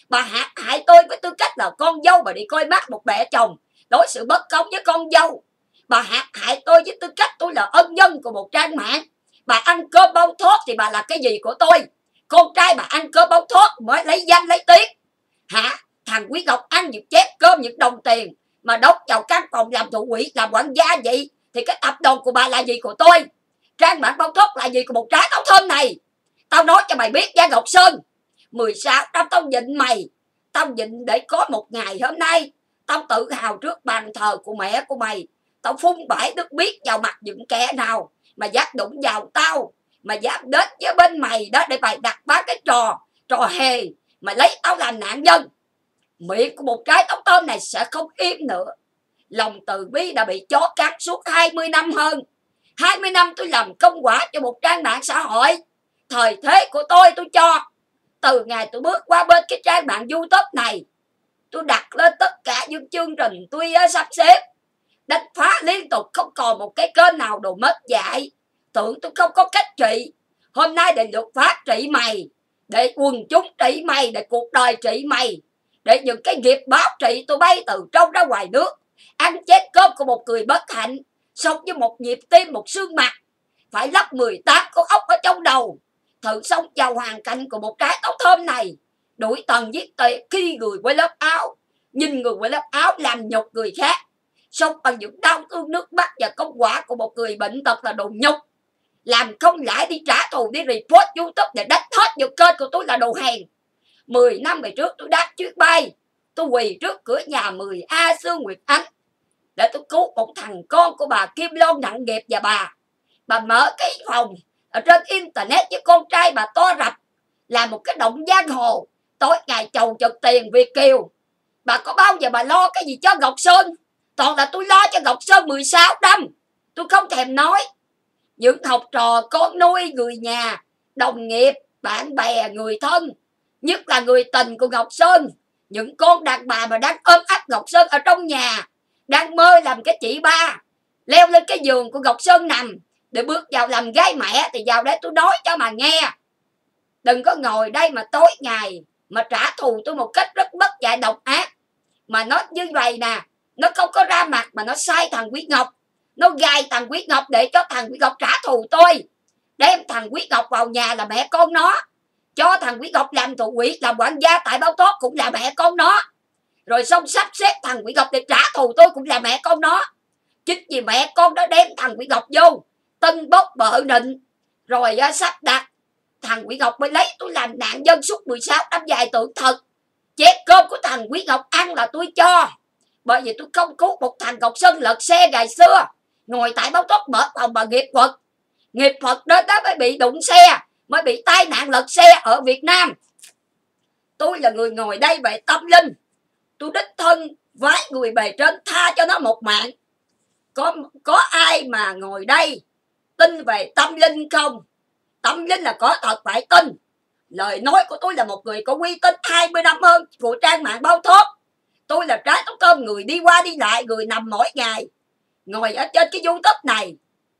bà hại hại tôi với tư cách là con dâu bà đi coi mắt một mẹ chồng, đối xử bất công với con dâu. Bà hại hại tôi với tư cách tôi là ân nhân của một trang mạng. Bà ăn cơm bao thốt thì bà là cái gì của tôi? Con trai bà ăn cơm bao thốt mới lấy danh lấy tiếng. Hả, thằng quý ngọc ăn những chép cơm, những đồng tiền mà đốc vào căn phòng làm thủ quỹ, làm quản gia vậy, thì cái tập đoàn của bà là gì của tôi? Trang mạng bao thốt là gì của một trái táo thơm này? Tao nói cho mày biết, gia ngọc sơn. 16 tao tao nhịn mày. Tao nhịn để có một ngày hôm nay. Tao tự hào trước bàn thờ của mẹ của mày. Tao phun bãi đức biết vào mặt những kẻ nào mà dám đụng vào tao, mà dám đến với bên mày đó để mày đặt bá cái trò trò hề mà lấy tao làm nạn nhân. Miệng của một trái tóc tôm này sẽ không im nữa. Lòng từ bi đã bị chó cắn suốt 20 năm hơn. 20 năm tôi làm công quả cho một trang mạng xã hội. Thời thế của tôi tôi cho từ ngày tôi bước qua bên cái trang mạng youtube này, tôi đặt lên tất cả những chương trình tôi ờ, sắp xếp. Đánh phá liên tục, không còn một cái kênh nào đồ mất dạy. Tưởng tôi không có cách trị. Hôm nay để luật pháp trị mày, để quần chúng trị mày, để cuộc đời trị mày, để những cái nghiệp báo trị tôi bay từ trong ra ngoài nước. Ăn chết cơm của một người bất hạnh, sống với một nhịp tim, một xương mặt. Phải lắp 18 con ốc ở trong đầu thử sống vào hoàn cảnh của một cái tóc thơm này. Đuổi tần giết tuyệt khi người quay lớp áo, nhìn người quay lớp áo làm nhục người khác. Sống bằng những đau thương nước mắt và công quả của một người bệnh tật là đồ nhục. Làm không lãi đi trả thù đi report youtube để đánh hết những kênh của tôi là đồ hèn. 10 năm về trước tôi đáp chuyến bay. Tôi quỳ trước cửa nhà 10 A Sương Nguyệt Ánh để tôi cứu một thằng con của bà Kim lôn nặng nghiệp và bà. Bà mở cái phòng ở trên internet với con trai bà to rập là một cái động giang hồ. Tối ngày chầu chật tiền Việt Kiều. Bà có bao giờ bà lo cái gì cho Ngọc Sơn? Toàn là tôi lo cho Ngọc Sơn 16 năm. Tôi không thèm nói. Những học trò con nuôi người nhà, đồng nghiệp, bạn bè, người thân, nhất là người tình của Ngọc Sơn. Những con đàn bà mà đang ôm ấp Ngọc Sơn ở trong nhà, đang mơ làm cái chị ba, leo lên cái giường của Ngọc Sơn nằm để bước vào làm gái mẹ thì vào đây tôi nói cho mà nghe. Đừng có ngồi đây mà tối ngày mà trả thù tôi một cách rất bất dạy độc ác. Mà nó như vậy nè, nó không có ra mặt mà nó sai thằng Quý Ngọc. Nó gài thằng Quý Ngọc để cho thằng Quý Ngọc trả thù tôi. Đem thằng Quý Ngọc vào nhà là mẹ con nó. Cho thằng Quý Ngọc làm thủ quỹ làm quản gia tại báo tốt cũng là mẹ con nó. Rồi xong sắp xếp thằng Quý Ngọc để trả thù tôi cũng là mẹ con nó. Chính vì mẹ con đó đem thằng Quý Ngọc vô tân bốc bợ định rồi á, sắp đặt thằng quỷ Ngọc mới lấy tôi làm nạn dân suốt 16 năm dài tưởng thật. Chén cơm của thằng quỷ Ngọc ăn là tôi cho. Bởi vì tôi không cứu một thằng Ngọc Sơn lật xe ngày xưa. Ngồi tại báo tốt mở phòng bà nghiệp phật. Nghiệp Phật đến đó mới bị đụng xe mới bị tai nạn lật xe ở Việt Nam. Tôi là người ngồi đây về tâm linh. Tôi đích thân vái người bề trên tha cho nó một mạng. Có có ai mà ngồi đây tin về tâm linh không? Tâm linh là có thật, phải tin. Lời nói của tôi là một người có uy tín 20 năm hơn phụ trang mạng bao thốt. tôi là trái tóc cơm, người đi qua đi lại, người nằm mỗi ngày. Ngồi ở trên cái youtube này,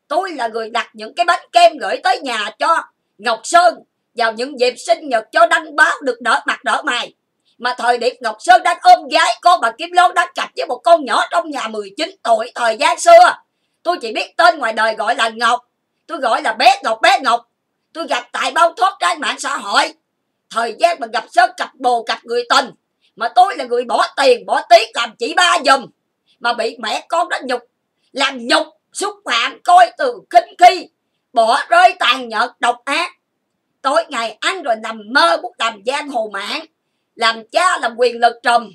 tôi là người đặt những cái bánh kem gửi tới nhà cho ngọc sơn vào những dịp sinh nhật cho đăng báo được đỡ mặt đỡ mày. Mà thời điểm Ngọc Sơn đang ôm gái con bà Kim Loan đang cặp với một con nhỏ trong nhà 19 tuổi thời gian xưa. Tôi chỉ biết tên ngoài đời gọi là Ngọc tôi gọi là bé Ngọc bé Ngọc. Tôi gặp tại bao thoát trên mạng xã hội. Thời gian mà gặp Sơn cặp bồ cặp người tình. Mà tôi là người bỏ tiền, bỏ tiếc làm chỉ ba dùm mà bị mẹ con đó nhục. Làm nhục, xúc phạm, coi từ kinh khi. Bỏ rơi tàn nhợt độc ác. Tối ngày ăn rồi nằm mơ bút làm giang hồ mạng. Làm cha làm quyền lực trùm.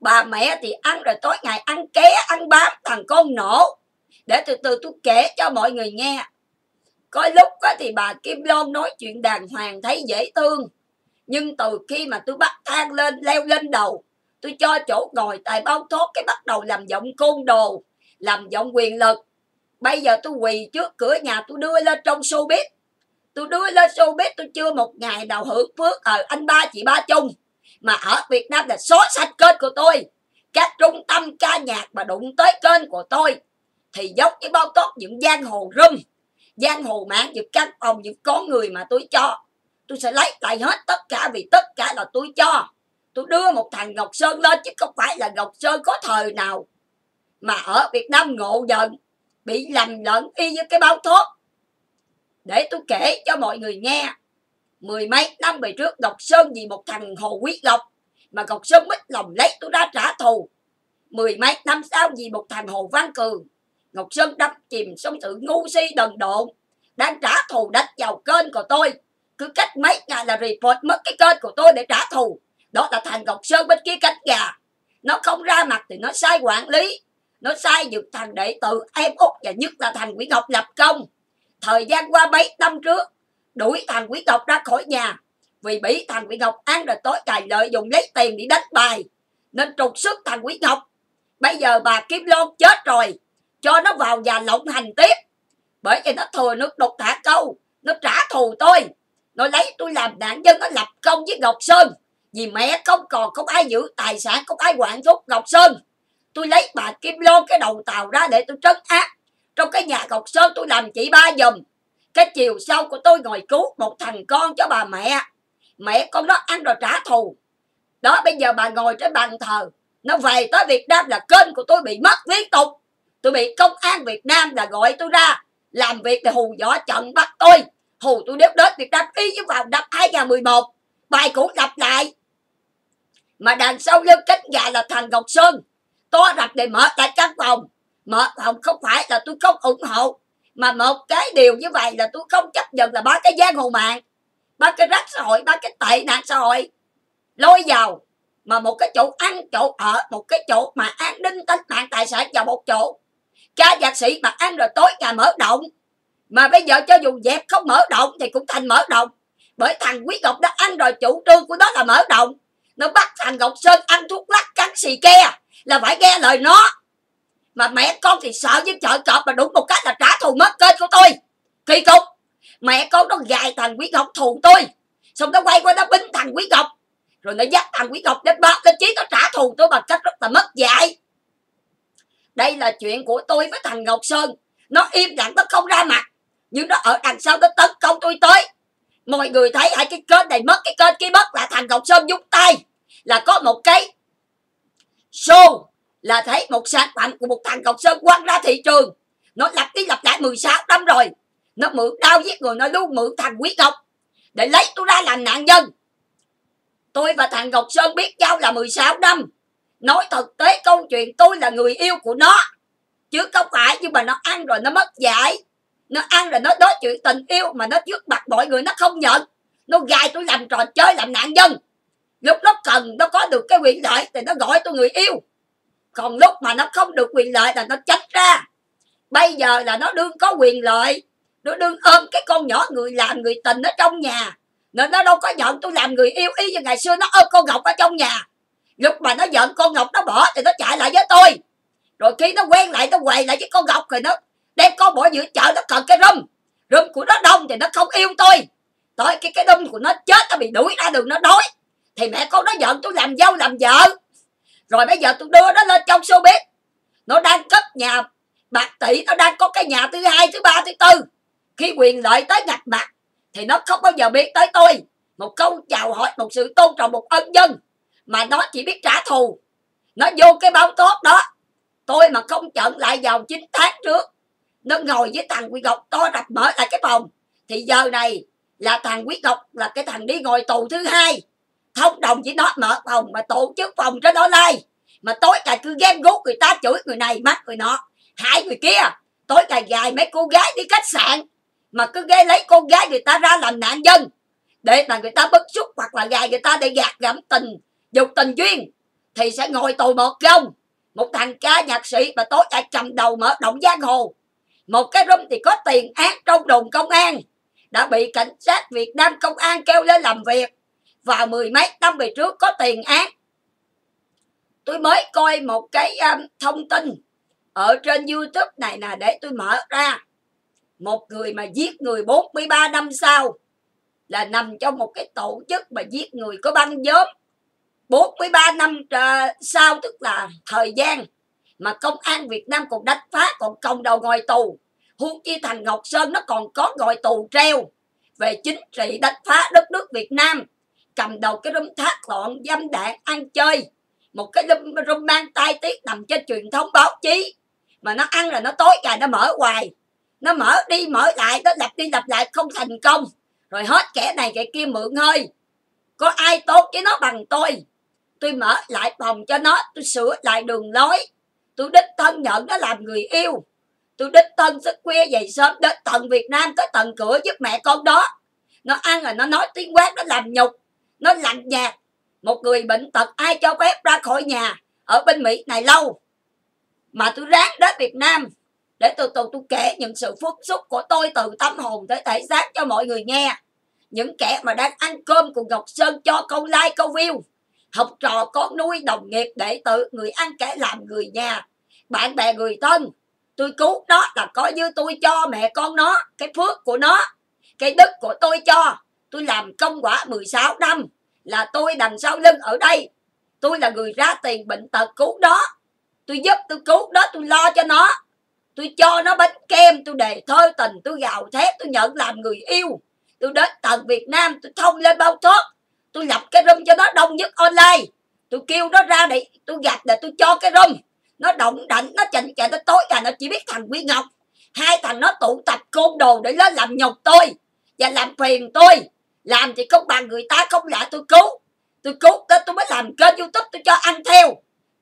Bà mẹ thì ăn rồi tối ngày ăn ké, ăn bám thằng con nổ để từ từ tôi kể cho mọi người nghe. Có lúc đó thì bà kim loan nói chuyện đàng hoàng thấy dễ thương. Nhưng từ khi mà tôi bắt thang lên, leo lên đầu, tôi cho chỗ ngồi tại bao thốt cái bắt đầu làm giọng côn đồ, làm giọng quyền lực. Bây giờ tôi quỳ trước cửa nhà tôi đưa lên trong showbiz. Tôi đưa lên showbiz tôi chưa một ngày nào hưởng phước ở anh ba chị ba chung. Mà ở việt nam là xóa sạch kênh của tôi. Các trung tâm ca nhạc mà đụng tới kênh của tôi thì giống như bao tốt những giang hồ râm giang hồ mạng những căn phòng những con người mà tôi cho. Tôi sẽ lấy lại hết tất cả vì tất cả là tôi cho. Tôi đưa một thằng ngọc sơn lên chứ không phải là ngọc sơn có thời nào mà ở việt nam ngộ giận, bị lầm lẫn y như cái bao thuốc. Để tôi kể cho mọi người nghe. Mười mấy năm về trước, ngọc sơn vì một thằng hồ quý lộc mà ngọc sơn mất lòng lấy tôi ra trả thù. Mười mấy năm sau vì một thằng hồ văn cường ngọc sơn đâm chìm trong sự ngu si đần độn, đang trả thù đánh vào kênh của tôi. Cứ cách mấy ngày là report mất cái kênh của tôi để trả thù. Đó là thằng ngọc sơn bên kia cánh gà. Nó không ra mặt thì nó sai quản lý. Nó sai dựng thằng đệ tử em út và nhất là thằng nguyễn ngọc lập công. Thời gian qua mấy năm trước, đuổi thằng Quý Ngọc ra khỏi nhà. Vì bị thằng Quý Ngọc ăn rồi tối ngày lợi dụng lấy tiền để đánh bài. Nên trục xuất thằng Quý Ngọc. Bây giờ bà Kim Loan chết rồi cho nó vào và lộng hành tiếp. Bởi vì nó thừa nước đục thả câu, nó trả thù tôi. Nó lấy tôi làm nạn nhân, nó lập công với Ngọc Sơn. Vì mẹ không còn, không ai giữ tài sản, không ai quản thúc Ngọc Sơn. Tôi lấy bà Kim Loan cái đầu tàu ra để tôi trấn áp. Trong cái nhà Ngọc Sơn tôi làm chị ba giùm cái chiều sau của tôi ngồi cứu một thằng con cho bà mẹ. Mẹ con nó ăn rồi trả thù. Đó, bây giờ bà ngồi trên bàn thờ. Nó về tới Việt Nam là kênh của tôi bị mất liên tục tôi bị công an Việt Nam là gọi tôi ra làm việc thì hù võ trận bắt tôi. Hù tôi đếp đến Việt Nam, y với vào năm 2011 bài cũ lặp lại. Mà đằng sau lưng cánh gà là thằng Ngọc Sơn. To rạch để mở tại căn phòng. Mở phòng không phải là tôi không ủng hộ, mà một cái điều như vậy là tôi không chấp nhận là ba cái giang hồ mạng, ba cái rác xã hội, ba cái tệ nạn xã hội. Lôi vào, mà một cái chỗ ăn, chỗ ở, một cái chỗ mà an ninh tính mạng, tài sản vào một chỗ ca nhạc sĩ mà ăn rồi tối ngày mở động mà bây giờ cho dù dẹp không mở động thì cũng thành mở động bởi thằng quý ngọc đã ăn rồi, chủ trương của nó là mở động nó bắt thằng ngọc sơn ăn thuốc lắc cắn xì ke, là phải nghe lời nó. Mà mẹ con thì sợ với chợ cọp mà đúng một cách là trả thù mất kênh của tôi. Kỳ cục, mẹ con nó gài thằng quý ngọc thù tôi. Xong nó quay qua nó bính thằng quý ngọc. Rồi nó dắt thằng quý ngọc đến báo lên chí nó trả thù tôi bằng cách rất là mất dạy đây là chuyện của tôi với thằng ngọc sơn. Nó im lặng, nó không ra mặt. Nhưng nó ở đằng sau, nó tấn công tôi tới. Mọi người thấy hai cái kênh này mất, cái kênh kia mất là thằng ngọc sơn nhúng tay. Là có một cái show là thấy một sản phẩm của một thằng Ngọc Sơn quăng ra thị trường. Nó lặp đi lặp lại 16 năm rồi. Nó mượn đau giết người, nó luôn mượn thằng Quý Ngọc. Để lấy tôi ra làm nạn nhân. Tôi và thằng Ngọc Sơn biết nhau là 16 năm nói thực tế câu chuyện tôi là người yêu của nó. Chứ không phải nhưng mà nó ăn rồi nó mất dạy. Nó ăn rồi nó nói chuyện tình yêu mà nó trước mặt mọi người nó không nhận. Nó gài tôi làm trò chơi, làm nạn nhân. Lúc nó cần, nó có được cái quyền lợi thì nó gọi tôi người yêu. Còn lúc mà nó không được quyền lợi là nó tránh ra. Bây giờ là nó đương có quyền lợi. Nó đương ôm cái con nhỏ người làm người tình ở trong nhà. Nên nó đâu có nhận tôi làm người yêu, y như ngày xưa nó ôm con ngọc ở trong nhà lúc mà nó giận con ngọc, nó bỏ thì nó chạy lại với tôi. Rồi khi nó quen lại, nó quay lại với con ngọc thì nó đem con bỏ giữa chợ, nó cần cái râm râm của nó đông thì nó không yêu tôi. Tới cái cái râm của nó chết, nó bị đuổi ra đường, nó đói. Thì mẹ con nó giận, tôi làm dâu, làm vợ. Rồi bây giờ tôi đưa nó lên trong showbiz. Nó đang cất nhà bạc tỷ, nó đang có cái nhà thứ hai, thứ ba, thứ tư. Khi quyền lợi tới ngạch mặt thì nó không bao giờ biết tới tôi. Một câu chào hỏi, một sự tôn trọng, một ân dân mà nó chỉ biết trả thù. Nó vô cái báo tốt đó. Tôi mà không trận lại vào 9 tháng trước, nó ngồi với thằng Quý Ngọc to đập mở lại cái phòng. Thì giờ này là thằng Quý Ngọc là cái thằng đi ngồi tù thứ hai. Thông đồng với nó mở phòng mà tổ chức phòng cho nó lai. Mà tối ngày cứ game gút người ta, chửi người này mắt người nọ hai người kia. Tối ngày gài mấy cô gái đi khách sạn mà cứ ghé lấy con gái người ta ra làm nạn nhân. Để mà người ta bức xúc hoặc là gài người ta để gạt gẫm tình dục tình duyên thì sẽ ngồi tù một gông. Một thằng ca nhạc sĩ mà tối ngày cầm đầu mở động giang hồ. Một cái room thì có tiền án trong đồn công an. Đã bị cảnh sát Việt Nam công an kêu lên làm việc. Và mười mấy năm về trước có tiền án. Tôi mới coi một cái um, thông tin ở trên youtube này nè để tôi mở ra. Một người mà giết người 43 năm sau là nằm trong một cái tổ chức mà giết người có băng nhóm. 43 năm ờ, sau tức là thời gian mà công an Việt Nam còn đánh phá còn cầm đầu ngồi tù huống chi thằng Ngọc Sơn nó còn có ngồi tù treo về chính trị đánh phá đất nước Việt Nam cầm đầu cái rung thác loạn dâm đạn ăn chơi một cái rung, rung mang tai tiết nằm trên truyền thông báo chí. Mà nó ăn là nó tối ngày nó mở hoài nó mở đi mở lại nó lặp đi lặp lại không thành công. Rồi hết kẻ này kẻ kia mượn hơi có ai tốt với nó bằng tôi? Tôi mở lại phòng cho nó, tôi sửa lại đường lối. Tôi đích thân nhận nó làm người yêu. Tôi đích thân sức khuya dậy sớm đến tận việt nam tới tận cửa giúp mẹ con đó. Nó ăn rồi nó nói tiếng quát nó làm nhục, nó lạnh nhạt. Một người bệnh tật ai cho phép ra khỏi nhà ở bên mỹ này lâu? Mà tôi ráng đến việt nam để từ từ tôi kể những sự phúc xúc của tôi từ tâm hồn tới thể xác cho mọi người nghe. Những kẻ mà đang ăn cơm cùng Ngọc Sơn cho câu like, câu view học trò con nuôi đồng nghiệp đệ tử, người ăn kẻ làm người nhà. Bạn bè người thân, tôi cứu đó là coi như tôi cho mẹ con nó, cái phước của nó, cái đức của tôi cho. Tôi làm công quả 16 năm, là tôi đằng sau lưng ở đây. Tôi là người ra tiền bệnh tật cứu đó. Tôi giúp, tôi cứu đó, tôi lo cho nó. Tôi cho nó bánh kem, tôi đề thơ tình, tôi gào thét, tôi nhận làm người yêu. Tôi đến tận việt nam, tôi thông lên bao thuốc tôi lập cái room cho nó đông nhất online. Tôi kêu nó ra để tôi gặp để tôi cho cái room nó động đảnh, nó chỉnh chạy nó tối cả nó chỉ biết thằng quý ngọc. Hai thằng nó tụ tập côn đồ để nó làm nhục tôi và làm phiền tôi. Làm thì không bằng người ta không lẽ tôi cứu. Tôi cứu cái tôi mới làm kênh youtube tôi cho ăn theo.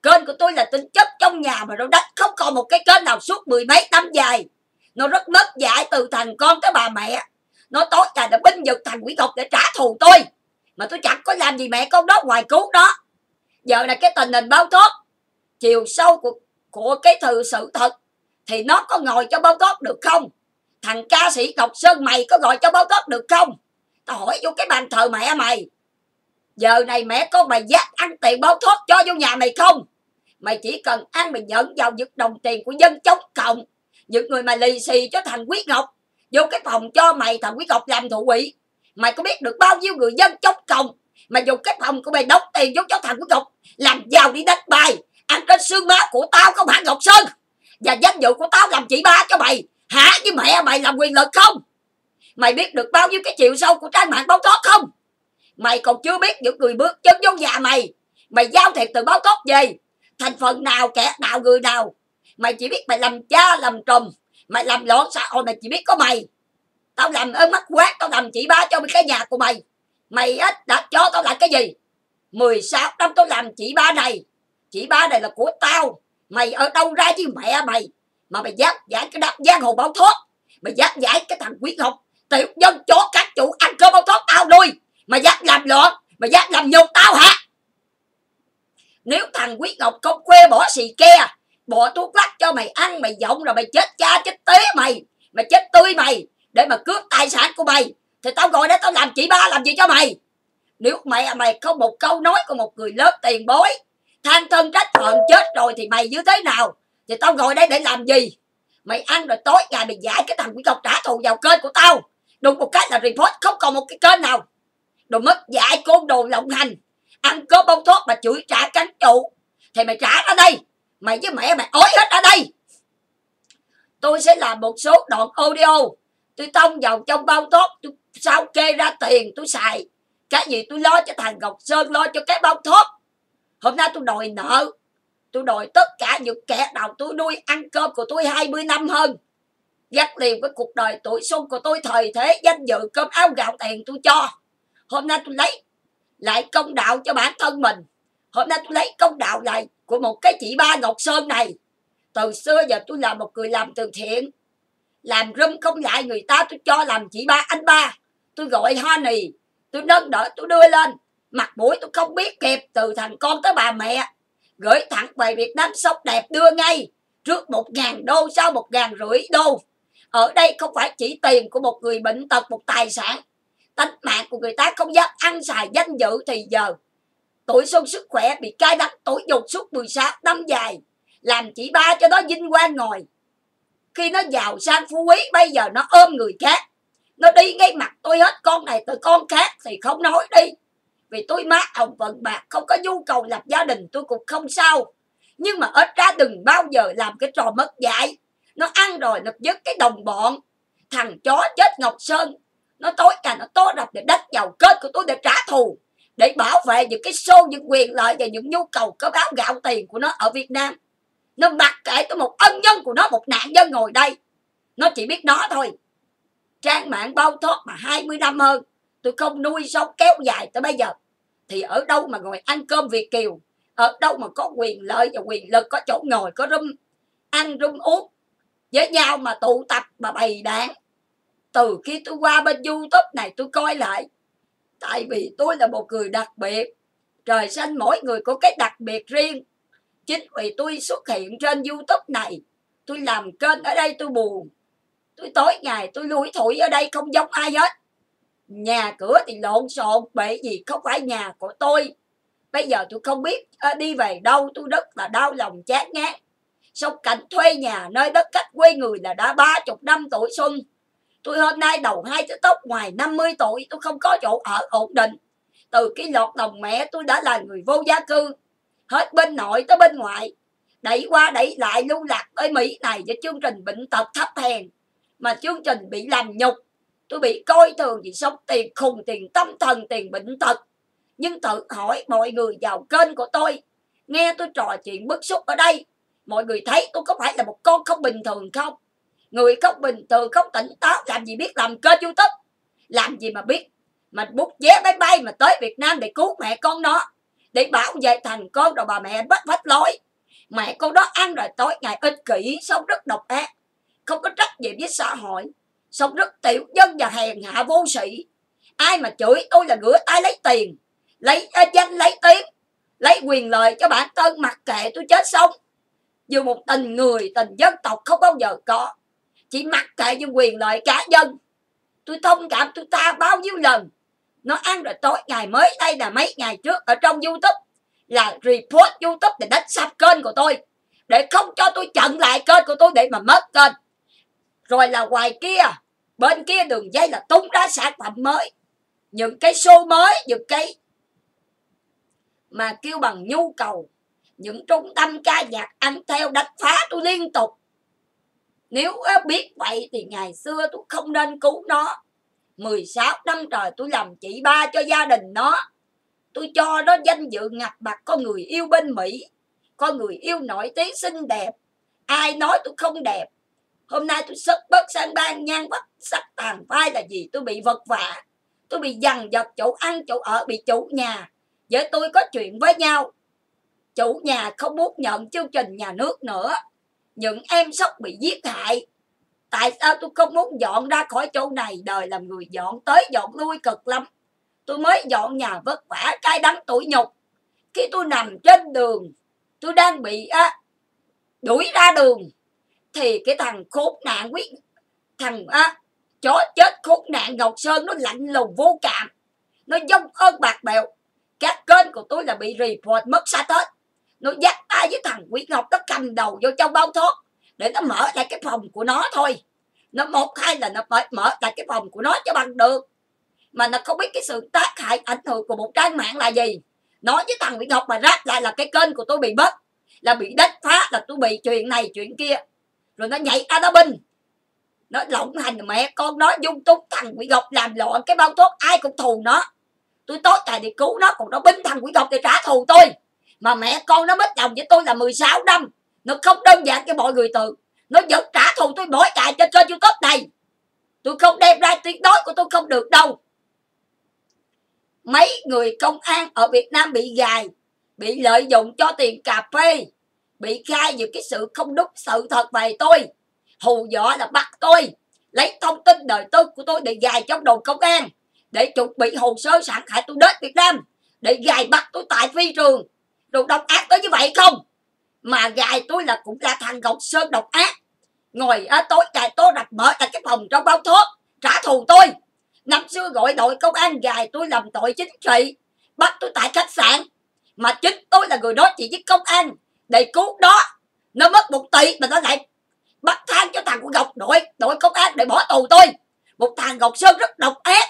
Kênh của tôi là tính chất trong nhà mà nó đất không còn một cái kênh nào suốt mười mấy năm dài. Nó rất mất dạy từ thằng con tới bà mẹ. Nó tối ngày nó binh vực thằng quỷ ngọc để trả thù tôi mà tôi chẳng có làm gì mẹ con đó ngoài cứu đó. Giờ là cái tình hình báo tốt. Chiều sâu của của cái thừa sự thật, thì nó có ngồi cho báo tốt được không? Thằng ca sĩ ngọc sơn mày có gọi cho báo tốt được không? Tao hỏi vô cái bàn thờ mẹ mày. Giờ này mẹ con mày dắt ăn tiền báo thoát cho vô nhà mày không? Mày chỉ cần ăn mày nhận vào những đồng tiền của dân chống cộng, những người mà lì xì cho thằng quyết ngọc. Vô cái phòng cho mày thằng quyết ngọc làm thụ quỷ mày có biết được bao nhiêu người dân chống cộng mà dùng cái phòng của mày đóng tiền vô cho thằng của cục làm giàu đi đánh bài, ăn trên xương má của tao không hả, ngọc sơn? Và danh dự của tao làm chị ba cho mày, hả với mẹ mày làm quyền lực không? Mày biết được bao nhiêu cái chiều sâu của trang mạng báo tốt không? Mày còn chưa biết những người bước chân vô nhà mày. Mày giao thiệt từ báo tốt về, thành phần nào, kẻ nào, người nào. Mày chỉ biết mày làm cha, làm trùm mày làm loạn xã hội, mày chỉ biết có mày tao làm ơn mắt quát, tao làm chị ba cho cái nhà của mày. Mày á, đã cho tao lại cái gì? 16 năm tao làm chị ba này. Chị ba này là của tao. Mày ở đâu ra chứ mẹ mày? Mà mày dám giải cái đập giang hồ báo thoát mày dám giải cái thằng quý ngọc tiểu nhân chó các chủ ăn cơm báo thoát tao nuôi. Mà dám làm loạn mà dám làm nhục tao hả? Nếu thằng quý ngọc không quê bỏ xì ke, bỏ thuốc lắc cho mày ăn, mày giọng rồi mày chết cha chết tế mày. Mày chết tươi mày để mà cướp tài sản của mày, thì tao gọi đó tao làm chị ba, làm gì cho mày? Nếu mẹ, mày không một câu nói của một người lớn tiền bối, than thân trách phận chết rồi thì mày như thế nào? Thì tao ngồi đây để làm gì? Mày ăn rồi tối ngày mày giải cái thằng quỷ cọc trả thù vào kênh của tao. Đụng một cái là report, không còn một cái kênh nào. Đồ mất dạy côn đồ lộng hành, ăn cơm bông thuốc mà chửi trả cánh trụ, thì mày trả ra đây. Mày với mẹ mày ói hết ra đây. Tôi sẽ làm một số đoạn audio tôi tông vào trong bao tốt tôi sao kê ra tiền, tôi xài. Cái gì tôi lo cho thằng ngọc sơn, lo cho cái bao thuốc. Hôm nay tôi đòi nợ, tôi đòi tất cả những kẻ nào tôi nuôi ăn cơm của tôi 20 năm hơn. Dắt liền với cuộc đời tuổi xuân của tôi thời thế, danh dự, cơm áo gạo tiền tôi cho. Hôm nay tôi lấy lại công đạo cho bản thân mình. Hôm nay tôi lấy công đạo lại của một cái chị ba ngọc sơn này. Từ xưa giờ tôi là một người làm từ thiện làm râm không lại người ta, tôi cho làm chị ba, anh ba. Tôi gọi honey tôi nâng đỡ, tôi đưa lên. Mặt mũi tôi không biết kịp, từ thằng con tới bà mẹ. Gửi thẳng về việt nam sống đẹp đưa ngay trước một ngàn đô sau một ngàn rưỡi đô. Ở đây không phải chỉ tiền của một người bệnh tật, một tài sản. Tánh mạng của người ta không dám ăn xài danh dự thì giờ. Tuổi xuân sức khỏe bị cai đắng, tuổi dục suốt 16 năm dài. Làm chỉ ba cho nó vinh quang ngồi khi nó giàu sang phú quý, bây giờ nó ôm người khác, nó đi ngay mặt tôi hết, con này từ con khác thì không nói đi. Vì tôi má hồng vận bạc, không có nhu cầu lập gia đình, tôi cũng không sao. Nhưng mà ít ra đừng bao giờ làm cái trò mất dạy. Nó ăn rồi nó dứt cái đồng bọn. Thằng chó chết ngọc sơn, nó tối cả nó tối đập để đất vào kết của tôi để trả thù, để bảo vệ những cái xô, những quyền lợi và những nhu cầu có báo gạo tiền của nó ở Việt Nam nó mặc kệ tôi một ân nhân của nó, một nạn nhân ngồi đây. Nó chỉ biết đó thôi. Trang mạng bao thoát mà 20 năm hơn. Tôi không nuôi sống kéo dài tới bây giờ. Thì ở đâu mà ngồi ăn cơm Việt Kiều? Ở đâu mà có quyền lợi và quyền lực, có chỗ ngồi, có rum ăn rum uống với nhau mà tụ tập mà bày đảng. Từ khi tôi qua bên youtube này tôi coi lại. Tại vì tôi là một người đặc biệt. Trời xanh mỗi người có cái đặc biệt riêng chính vì tôi xuất hiện trên youtube này, tôi làm kênh ở đây tôi buồn. Tôi tối ngày tôi lủi thủi ở đây không giống ai hết. Nhà cửa thì lộn xộn, bởi vì không phải nhà của tôi. Bây giờ tôi không biết ờ, đi về đâu, tôi rất là đau lòng, chán ngán. Sống cảnh thuê nhà nơi đất cách quê người là đã ba chục năm tuổi xuân. Tôi hôm nay đầu hai cái tóc ngoài 50 tuổi, tôi không có chỗ ở ổn định. Từ cái lọt đồng mẹ tôi đã là người vô gia cư hết bên nội tới bên ngoại. Đẩy qua đẩy lại lưu lạc tới mỹ này với chương trình bệnh tật thấp hèn. Mà chương trình bị làm nhục. Tôi bị coi thường vì sống tiền khùng, tiền tâm thần, tiền bệnh tật. Nhưng tự hỏi mọi người vào kênh của tôi. Nghe tôi trò chuyện bức xúc ở đây. Mọi người thấy tôi có phải là một con không bình thường không? Người không bình thường, không tỉnh táo, làm gì biết làm kênh youtube? Làm gì mà biết? Mà bút vé máy bay mà tới việt nam để cứu mẹ con nó để bảo vệ thành con rồi bà mẹ bất vách lối. Mẹ con đó ăn rồi tối ngày ích kỷ sống rất độc ác không có trách nhiệm với xã hội sống rất tiểu dân và hèn hạ vô sĩ. Ai mà chửi tôi là ngửa tay lấy tiền lấy uh, danh lấy tiếng lấy quyền lợi cho bản thân mặc kệ tôi chết sống. Dù một tình người tình dân tộc không bao giờ có chỉ mặc kệ những quyền lợi cá nhân. Tôi thông cảm tôi ta bao nhiêu lần nó ăn rồi tối ngày mới đây là mấy ngày trước ở trong youtube là report youtube để đánh sập kênh của tôi. Để không cho tôi chặn lại kênh của tôi để mà mất kênh. Rồi là ngoài kia, bên kia đường dây là tung ra sản phẩm mới. Những cái show mới, những cái mà kêu bằng nhu cầu, những trung tâm ca nhạc ăn theo đánh phá tôi liên tục. Nếu biết vậy thì ngày xưa tôi không nên cứu nó. 16 năm trời tôi làm chị ba cho gia đình nó. Tôi cho nó danh dự ngập bạc, có người yêu bên mỹ có người yêu nổi tiếng xinh đẹp. Ai nói tôi không đẹp? Hôm nay tôi sức bớt sang ban nhan bất sắc tàn phai là gì? Tôi bị vật vả tôi bị dằn dật chỗ ăn chỗ ở bị chủ nhà. Với tôi có chuyện với nhau. Chủ nhà không muốn nhận chương trình nhà nước nữa. Những em sốc bị giết hại tại sao tôi không muốn dọn ra khỏi chỗ này? Đời làm người dọn tới dọn lui cực lắm. Tôi mới dọn nhà vất vả cay đắng tuổi nhục. Khi tôi nằm trên đường tôi đang bị á, đuổi ra đường thì cái thằng khốn nạn quý thằng á, chó chết khốn nạn ngọc sơn nó lạnh lùng vô cảm. Nó giống ơn bạc bèo. Các kênh của tôi là bị report mất sạch hết. Nó dắt tay với thằng quý ngọc nó cầm đầu vô trong bao thoát để nó mở lại cái phòng của nó thôi. Nó một, hai là nó phải mở lại cái phòng của nó cho bằng được. Mà nó không biết cái sự tác hại, ảnh hưởng của một trang mạng là gì. Nói với thằng Nguyễn Ngọc mà ráp lại là cái kênh của tôi bị mất, là bị đất phá, là tôi bị chuyện này, chuyện kia. Rồi nó nhảy ra nó binh nó lộng hành, mẹ con nó dung túng thằng Nguyễn Ngọc làm loạn cái bao thuốc, ai cũng thù nó. Tôi tối tài đi cứu nó, còn nó binh thằng Nguyễn Ngọc để trả thù tôi. Mà mẹ con nó mất chồng với tôi là 16 năm nó không đơn giản cho mọi người tưởng. Nó vẫn trả thù tôi mỗi ngày trên kênh youtube này. Tôi không đem ra tiếng nói của tôi không được đâu. Mấy người công an ở việt nam bị gài, bị lợi dụng cho tiền cà phê, bị khai những cái sự không đúng sự thật về tôi. Hù dọa là bắt tôi, lấy thông tin đời tư của tôi để gài trong đồn công an, để chuẩn bị hồ sơ sẵn hại tôi đến việt nam, để gài bắt tôi tại phi trường. Rồi độc ác tới như vậy không? Mà gài tôi là cũng là thằng gọc sơn độc ác. Ngồi ở tối gài tôi đặt mở tại cái phòng trong bao thuốc, trả thù tôi. Năm xưa gọi đội công an gài tôi làm tội chính trị, bắt tôi tại khách sạn. Mà chính tôi là người nói chuyện với công an để cứu đó. Nó mất một tỷ mà nó lại bắt than cho thằng của gọc đội đội công an để bỏ tù tôi. Một thằng gọc sơn rất độc ác.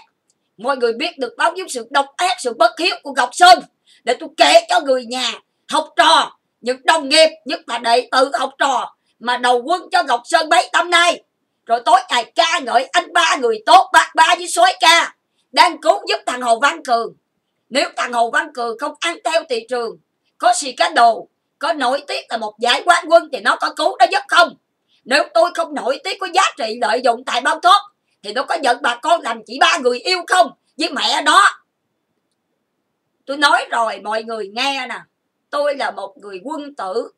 Mọi người biết được bao nhiêu sự độc ác, sự bất hiếu của gọc sơn. Để tôi kể cho người nhà, học trò những đồng nghiệp, nhất là đệ tử học trò mà đầu quân cho ngọc sơn mấy năm nay. Rồi tối ngày ca ngợi anh ba người tốt, bác ba với sói ca, đang cứu giúp thằng hồ văn cường. Nếu thằng hồ văn cường không ăn theo thị trường, có xì cá đồ, có nổi tiếng là một giải quán quân thì nó có cứu nó giúp không? Nếu tôi không nổi tiếng có giá trị lợi dụng tại bao thốt thì nó có giận bà con làm chỉ ba người yêu không? Với mẹ đó tôi nói rồi, mọi người nghe nè tôi là một người quân tử.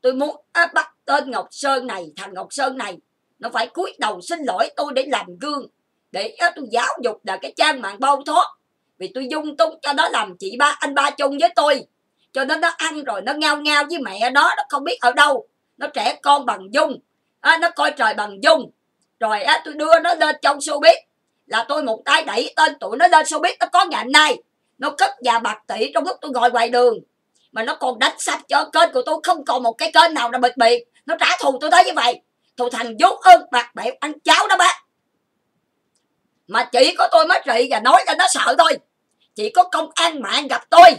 Tôi muốn à, bắt tên ngọc sơn này thằng ngọc sơn này. Nó phải cúi đầu xin lỗi tôi để làm gương. Để à, tôi giáo dục là cái trang mạng bao thoát, vì tôi dung túng cho nó làm chị ba anh ba chung với tôi. Cho nên nó ăn rồi nó ngao ngao với mẹ nó nó không biết ở đâu. Nó trẻ con bằng dung. À, nó coi trời bằng dung. Rồi á, tôi đưa nó lên trong showbiz. Là tôi một tay đẩy tên tụi nó lên showbiz nó có ngày hôm nay. Nó cất nhà bạc tỷ trong lúc tôi ngồi ngoài đường mà nó còn đánh sạch cho kênh của tôi không còn một cái kênh nào là bịt biệt nó trả thù tôi tới như vậy. Thù thành vốn ơn bạc bẽo ăn cháo đó bác. Mà chỉ có tôi mới trị và nói cho nó sợ thôi. Chỉ có công an mạng gặp tôi.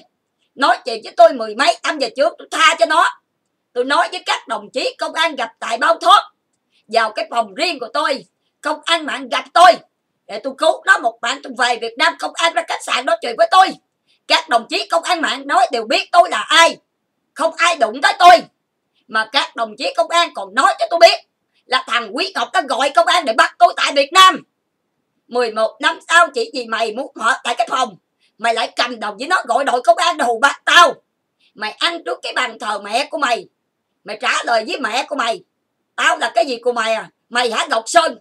Nói chuyện với tôi mười mấy năm giờ trước tôi tha cho nó. Tôi nói với các đồng chí công an gặp tại bao thoát, vào cái phòng riêng của tôi công an mạng gặp tôi. Để tôi cứu nó một bạn tôi về việt nam công an ra khách sạn nói chuyện với tôi các đồng chí công an mạng nói đều biết tôi là ai. Không ai đụng tới tôi. Mà các đồng chí công an còn nói cho tôi biết là thằng quý ngọc đã gọi công an để bắt tôi tại việt nam. 11 năm sau chỉ vì mày muốn mở tại cái phòng, mày lại cầm đồng với nó gọi đội công an để hù bắt tao. Mày ăn trước cái bàn thờ mẹ của mày mày trả lời với mẹ của mày. Tao là cái gì của mày à? Mày hả ngọc sơn?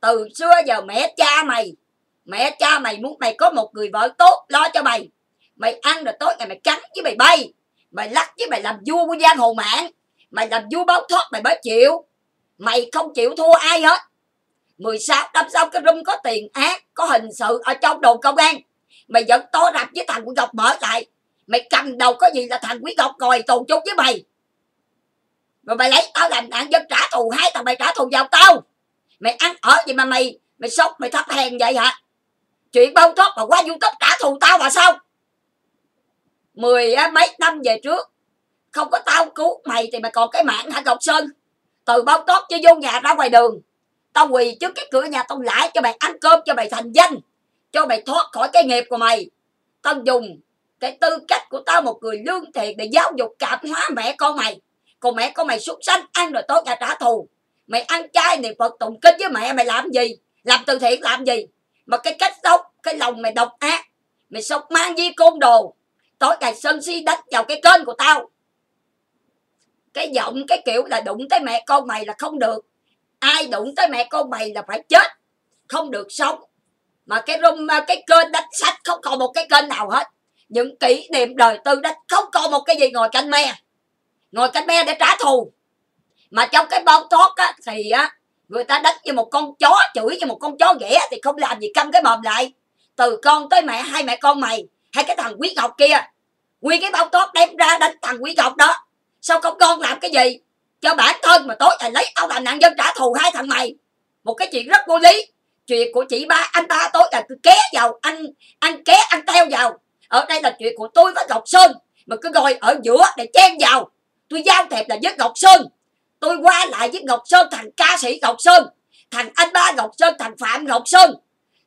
Từ xưa giờ mẹ cha mày, mẹ cha mày muốn mày có một người vợ tốt lo cho mày mày ăn rồi tối ngày mày cắn với mày bay. Mày lắc với mày làm vua của giang hồ mạng. Mày làm vua báo thoát, mày mới chịu. Mày không chịu thua ai hết. 16 năm sau cái room có tiền ác, có hình sự ở trong đồn công an. Mày vẫn tố rạp với thằng quý ngọc mở lại. Mày cầm đầu có gì là thằng quý ngọc ngồi tù chung với mày? Rồi mày lấy tao làm nạn dân trả thù, hai thằng mày trả thù vào tao. Mày ăn ở gì mà mày mày sốc mày thấp hèn vậy hả? Chuyện bao thoát mà qua youtube trả thù tao mà sao? Mười mấy năm về trước, không có tao cứu mày thì mày còn cái mạng hả ngọc sơn? Từ bao tốt cho vô nhà ra ngoài đường. Tao quỳ trước cái cửa nhà tao lãi cho mày ăn cơm cho mày thành danh, cho mày thoát khỏi cái nghiệp của mày. Tao dùng cái tư cách của tao một người lương thiện để giáo dục cảm hóa mẹ con mày. Còn mẹ con mày súc sanh, ăn rồi tốt nhà trả thù. Mày ăn chay niệm phật, tụng kinh với mẹ, mày làm gì? Làm từ thiện làm gì? Mà cái cách sống, cái lòng mày độc ác, mày sống mang di côn đồ tối ngày sân si đánh vào cái kênh của tao. Cái giọng cái kiểu là đụng tới mẹ con mày là không được. Ai đụng tới mẹ con mày là phải chết. Không được sống. Mà cái room cái kênh đánh sách không còn một cái kênh nào hết. Những kỷ niệm đời tư đánh không còn một cái gì ngồi canh me. Ngồi canh me để trả thù. Mà trong cái bao thoát á, thì á người ta đánh như một con chó chửi như một con chó ghẻ thì không làm gì câm cái mồm lại. Từ con tới mẹ hai mẹ con mày hay cái thằng quý ngọc kia, nguyên cái bao tốt đem ra đánh thằng quý ngọc đó. Sao không con làm cái gì? Cho bản thân mà tối lại lấy tao làm nạn nhân trả thù hai thằng mày. Một cái chuyện rất vô lý. Chuyện của chị ba, anh ba tối là cứ ké vào, anh anh ké, anh theo vào. Ở đây là chuyện của tôi với ngọc sơn. Mà cứ ngồi ở giữa để chen vào. Tôi giao thiệp là với ngọc sơn. Tôi qua lại với ngọc sơn, thằng ca sĩ ngọc sơn. Thằng anh ba ngọc sơn, thằng phạm ngọc sơn.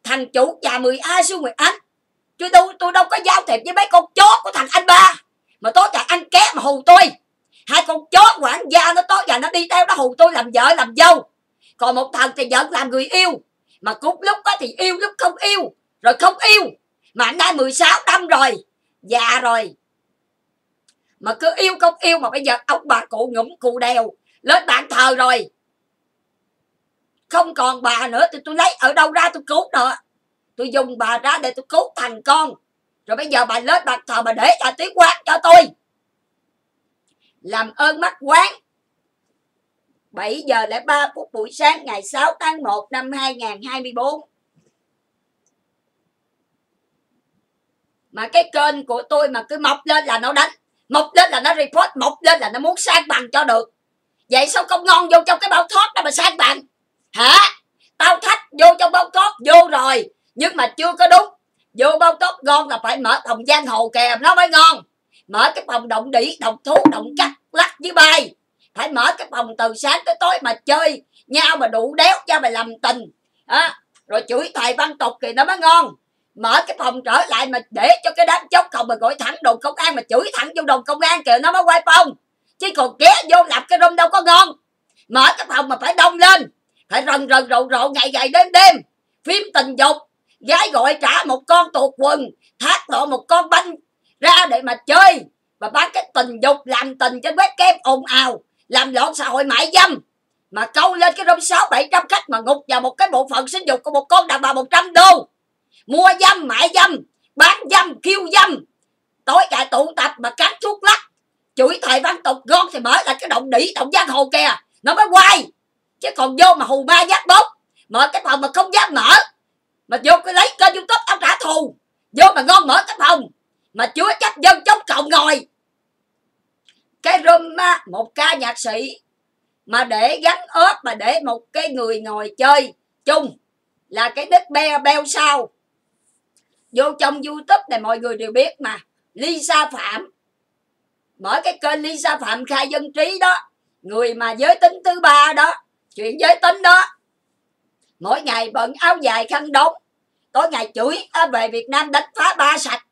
Thằng chủ nhà 10 a sư mười ánh tôi đâu tôi đâu có giao thiệp với mấy con chó của thằng anh ba. Mà tối thằng anh ké mà hù tôi. Hai con chó quản gia nó tối ngày nó đi theo nó hù tôi làm vợ, làm dâu. Còn một thằng thì vợ làm người yêu. Mà cũng lúc đó thì yêu lúc không yêu, rồi không yêu. Mà anh nay 16 năm rồi, già rồi. Mà cứ yêu không yêu mà bây giờ ông bà cụ ngủm cụ đèo lên bàn thờ rồi. Không còn bà nữa thì tôi lấy ở đâu ra tôi cứu nữa tôi dùng bà ra để tôi cứu thằng con. Rồi bây giờ bà lên bàn thờ bà để cho tiếng quán cho tôi. Làm ơn mắt quán. 7 giờ lẻ 3 phút buổi sáng ngày 6 tháng 1 năm 2024 mà cái kênh của tôi mà cứ mọc lên là nó đánh mọc lên là nó report mọc lên là nó muốn sang bằng cho được. Vậy sao không ngon vô trong cái bao thoát đó mà sang bằng? Hả? Tao thách vô trong bao thoát vô rồi nhưng mà chưa có đúng. Vô bao tốt ngon là phải mở phòng giang hồ kèm nó mới ngon. Mở cái phòng động đĩ, động thú động cắt lắc với bay. Phải mở cái phòng từ sáng tới tối mà chơi. Nhau mà đủ đéo cho mày làm tình. À, rồi chửi thầy văn tục thì nó mới ngon. Mở cái phòng trở lại mà để cho cái đám chốc không mà gọi thẳng đồn công an mà chửi thẳng vô đồn công an kìa nó mới quay phong. Chứ còn ghé vô lập cái room đâu có ngon. Mở cái phòng mà phải đông lên. Phải rần rần rộ rộ ngày ngày đêm đêm. Phim tình dục gái gọi trả một con tuột quần, thác lộ một con banh ra để mà chơi. Và bán cái tình dục, làm tình trên kem ồn ào, làm loạn xã hội mại dâm. Mà câu lên cái rung sáu bảy trăm khách mà ngục vào một cái bộ phận sinh dục của một con đàn bà 100 đô. Mua dâm, mại dâm, bán dâm kêu dâm. Tối cả tụ tập mà cắn thuốc lắc. Chửi thầy văn tục, ngon thì mở là cái động đĩ, động giang hồ kìa. Nó mới quay. Chứ còn vô mà hù ma giác bốc mở cái phòng mà không dám mở mà vô cái lấy kênh youtube ông trả thù. Vô mà ngon mở cái phòng. Mà chúa trách dân chống cộng ngồi. Cái room á, một ca nhạc sĩ. Mà để gắn ớt mà để một cái người ngồi chơi chung là cái đứt be beo sao. Vô trong youtube này mọi người đều biết mà. Lisa phạm. Mở cái kênh lisa phạm khai dân trí đó. Người mà giới tính thứ ba đó. Chuyện giới tính đó mỗi ngày bận áo dài khăn đóng. Tối ngày chửi ờ, về việt nam đánh phá ba sạch.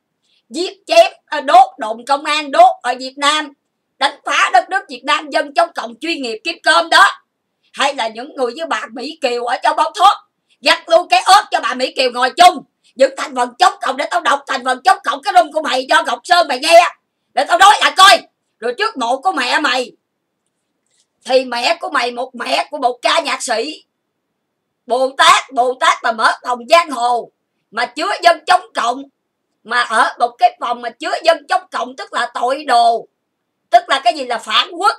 Giết chém ờ, đốt đồn công an, đốt ở việt nam. Đánh phá đất nước việt nam, dân chống cộng chuyên nghiệp kiếm cơm đó. Hay là những người như bà mỹ kiều ở trong bóng thoát gắt luôn cái ớt cho bà mỹ kiều ngồi chung. Những thành phần chống cộng để tao đọc thành phần chống cộng cái rung của mày cho ngọc sơn mày nghe. Để tao nói lại coi. Rồi trước mộ của mẹ mày, thì mẹ của mày một mẹ của một ca nhạc sĩ bồ tát bồ tát mà mở phòng giang hồ mà chứa dân chống cộng, mà ở một cái phòng mà chứa dân chống cộng tức là tội đồ, tức là cái gì là phản quốc.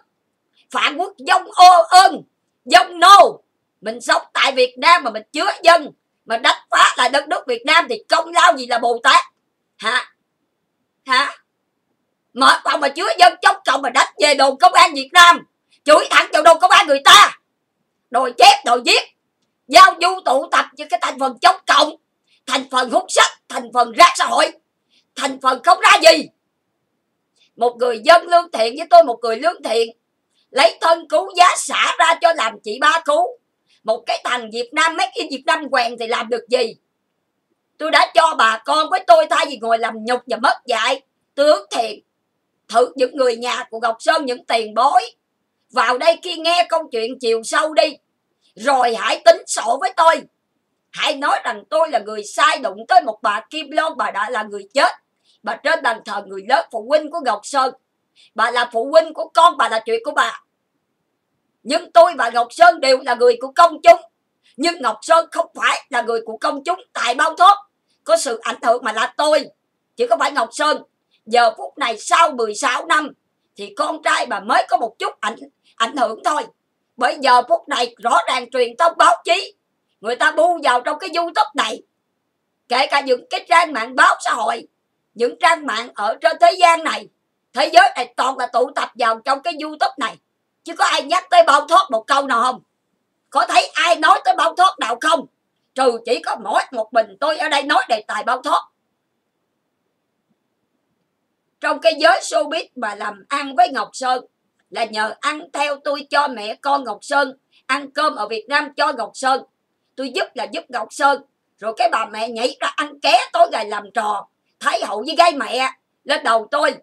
Phản quốc dông ô ơn dông nô. Mình sống tại việt nam mà mình chứa dân, mà đánh phá lại đất nước việt nam thì công lao gì là bồ tát hả? Hả? Mở phòng mà chứa dân chống cộng mà đánh về đồn công an việt nam, chửi thẳng vào đồn công an người ta. Đòi chép, đòi giết giao du tụ tập với cái thành phần chống cộng, thành phần hút sách, thành phần rác xã hội, thành phần không ra gì. Một người dân lương thiện với tôi, một người lương thiện, lấy thân cứu giá xả ra cho làm chị ba cứu. Một cái thằng Việt Nam make in Việt Nam quèn thì làm được gì? Tôi đã cho bà con với tôi thay vì ngồi làm nhục và mất dạy, tướng thiện, thử những người nhà của Ngọc Sơn, những tiền bối. Vào đây khi nghe câu chuyện chiều sâu đi rồi hãy tính sổ với tôi. Hãy nói rằng tôi là người sai đụng tới một bà Kim Loan bà đã là người chết. Bà trên bàn thờ người lớn phụ huynh của Ngọc Sơn. Bà là phụ huynh của con, bà là chuyện của bà. Nhưng tôi và ngọc sơn đều là người của công chúng. Nhưng ngọc sơn không phải là người của công chúng tại bao thốt có sự ảnh hưởng mà là tôi. Chứ có phải ngọc sơn. Giờ phút này sau 16 năm, thì con trai bà mới có một chút ảnh ảnh hưởng thôi bây giờ phút này rõ ràng truyền thông báo chí. Người ta bu vào trong cái youtube này. Kể cả những cái trang mạng báo xã hội, những trang mạng ở trên thế gian này. Thế giới này toàn là tụ tập vào trong cái youtube này. Chứ có ai nhắc tới bao thoát một câu nào không? Có thấy ai nói tới bao thoát nào không? Trừ chỉ có mỗi một mình tôi ở đây nói đề tài bao thoát trong cái giới showbiz mà làm ăn với Ngọc Sơn là nhờ ăn theo tôi cho mẹ con Ngọc Sơn ăn cơm ở Việt Nam cho Ngọc Sơn. Tôi giúp là giúp Ngọc Sơn rồi cái bà mẹ nhảy ra ăn ké tối ngày làm trò thái hậu với gái mẹ lên đầu tôi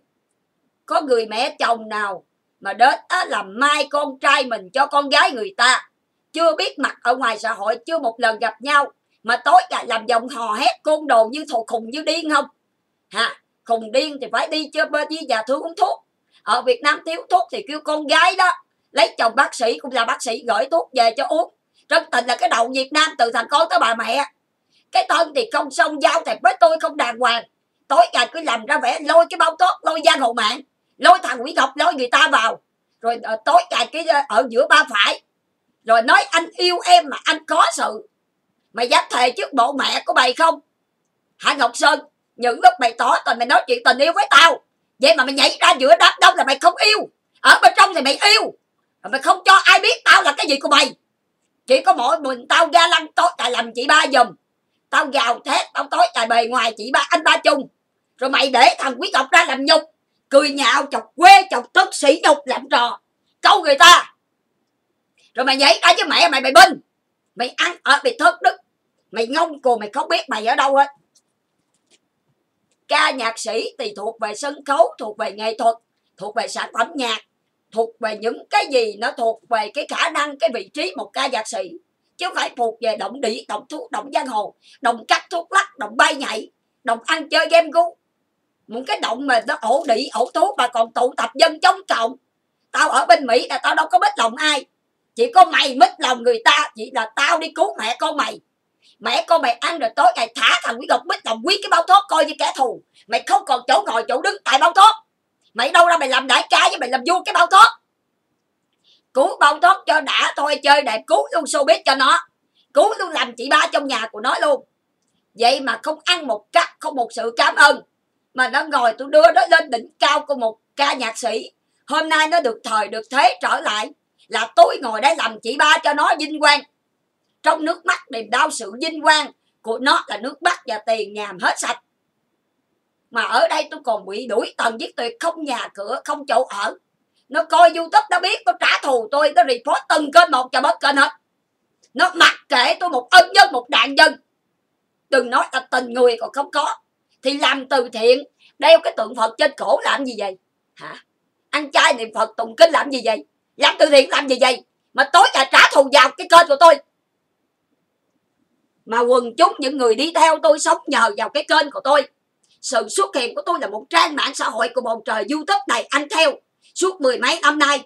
có người mẹ chồng nào mà đến á, làm mai con trai mình cho con gái người ta? Chưa biết mặt ở ngoài xã hội chưa một lần gặp nhau mà tối ngày làm giọng hò hét côn đồ như thù khùng như điên không? Hả? Khùng điên thì phải đi chơi bên với già thương uống thuốc ở việt nam thiếu thuốc thì kêu con gái đó, lấy chồng bác sĩ, cũng là bác sĩ gửi thuốc về cho uống. Trân tình là cái đầu việt nam từ thằng con tới bà mẹ. Cái thân thì không song giao thì với tôi không đàng hoàng. Tối ngày cứ làm ra vẻ lôi cái bao tốt, lôi giang hồ mạng, lôi thằng quỷ ngọc, lôi người ta vào. Rồi ờ, tối ngày cái ờ, ở giữa ba phải. Rồi nói anh yêu em mà anh có sự. Mày dám thề trước bộ mẹ của mày không? Hả ngọc sơn, những lúc mày tỏ tình mày nói chuyện tình yêu với tao vậy mà mày nhảy ra giữa đám đông là mày không yêu. Ở bên trong thì mày yêu. Mà mày không cho ai biết tao là cái gì của mày. Chỉ có mỗi mình tao ga lăng tối tại làm chị ba giùm. Tao gào thét, tao tối tại bề ngoài chị ba, anh ba chung. Rồi mày để thằng quý ngọc ra làm nhục. Cười nhạo, chọc quê, chọc tức sĩ nhục, làm trò. Câu người ta. Rồi mày nhảy ra với mẹ mày mày binh. Mày ăn ở, mày thất đức. Mày ngông cuồng, mày không biết mày ở đâu hết ca nhạc sĩ thì thuộc về sân khấu thuộc về nghệ thuật thuộc về sản phẩm nhạc thuộc về những cái gì nó thuộc về cái khả năng cái vị trí một ca nhạc sĩ. Chứ phải thuộc về động đĩ, động thuốc động giang hồ động cắt thuốc lắc động bay nhảy động ăn chơi game gu một cái động mà nó ổ đĩ, ổ thuốc mà còn tụ tập dân chống cộng. Tao ở bên mỹ là tao đâu có biết lòng ai. Chỉ có mày mất lòng người ta chỉ là tao đi cứu mẹ con mày mẹ con mày ăn rồi tối ngày thả thằng quý ngọc bích đồng quý cái bao thuốc, coi như kẻ thù. Mày không còn chỗ ngồi, chỗ đứng tại bao thuốc. Mày đâu ra mày làm đại ca với mày làm vua cái bao thuốc. Cứu bao thuốc cho đã thôi, chơi đẹp, cứu luôn showbiz cho nó. Cứu luôn làm chị ba trong nhà của nó luôn. Vậy mà không ăn một cắt, không một sự cảm ơn. Mà nó ngồi tôi đưa nó lên đỉnh cao của một ca nhạc sĩ. Hôm nay nó được thời, được thế, trở lại. Là tôi ngồi đây làm chị ba cho nó vinh quang trong nước mắt niềm đau sự vinh quang của nó là nước mắt và tiền nhàm hết sạch. Mà ở đây tôi còn bị đuổi tần giết tuyệt, không nhà cửa, không chỗ ở. Nó coi youtube, nó biết, nó trả thù tôi, nó report từng kênh một cho bớt kênh hết. Nó mặc kệ tôi một ân nhân, một đạn dân đừng nói là tình người còn không có, thì làm từ thiện, đeo cái tượng phật trên cổ làm gì vậy? Hả? Ăn chay niệm phật, tụng kinh làm gì vậy? Làm từ thiện làm gì vậy? Mà tối là trả thù vào cái kênh của tôi mà quần chúng, những người đi theo tôi sống nhờ vào cái kênh của tôi. Sự xuất hiện của tôi là một trang mạng xã hội của bầu trời youtube này, anh theo, suốt mười mấy năm nay.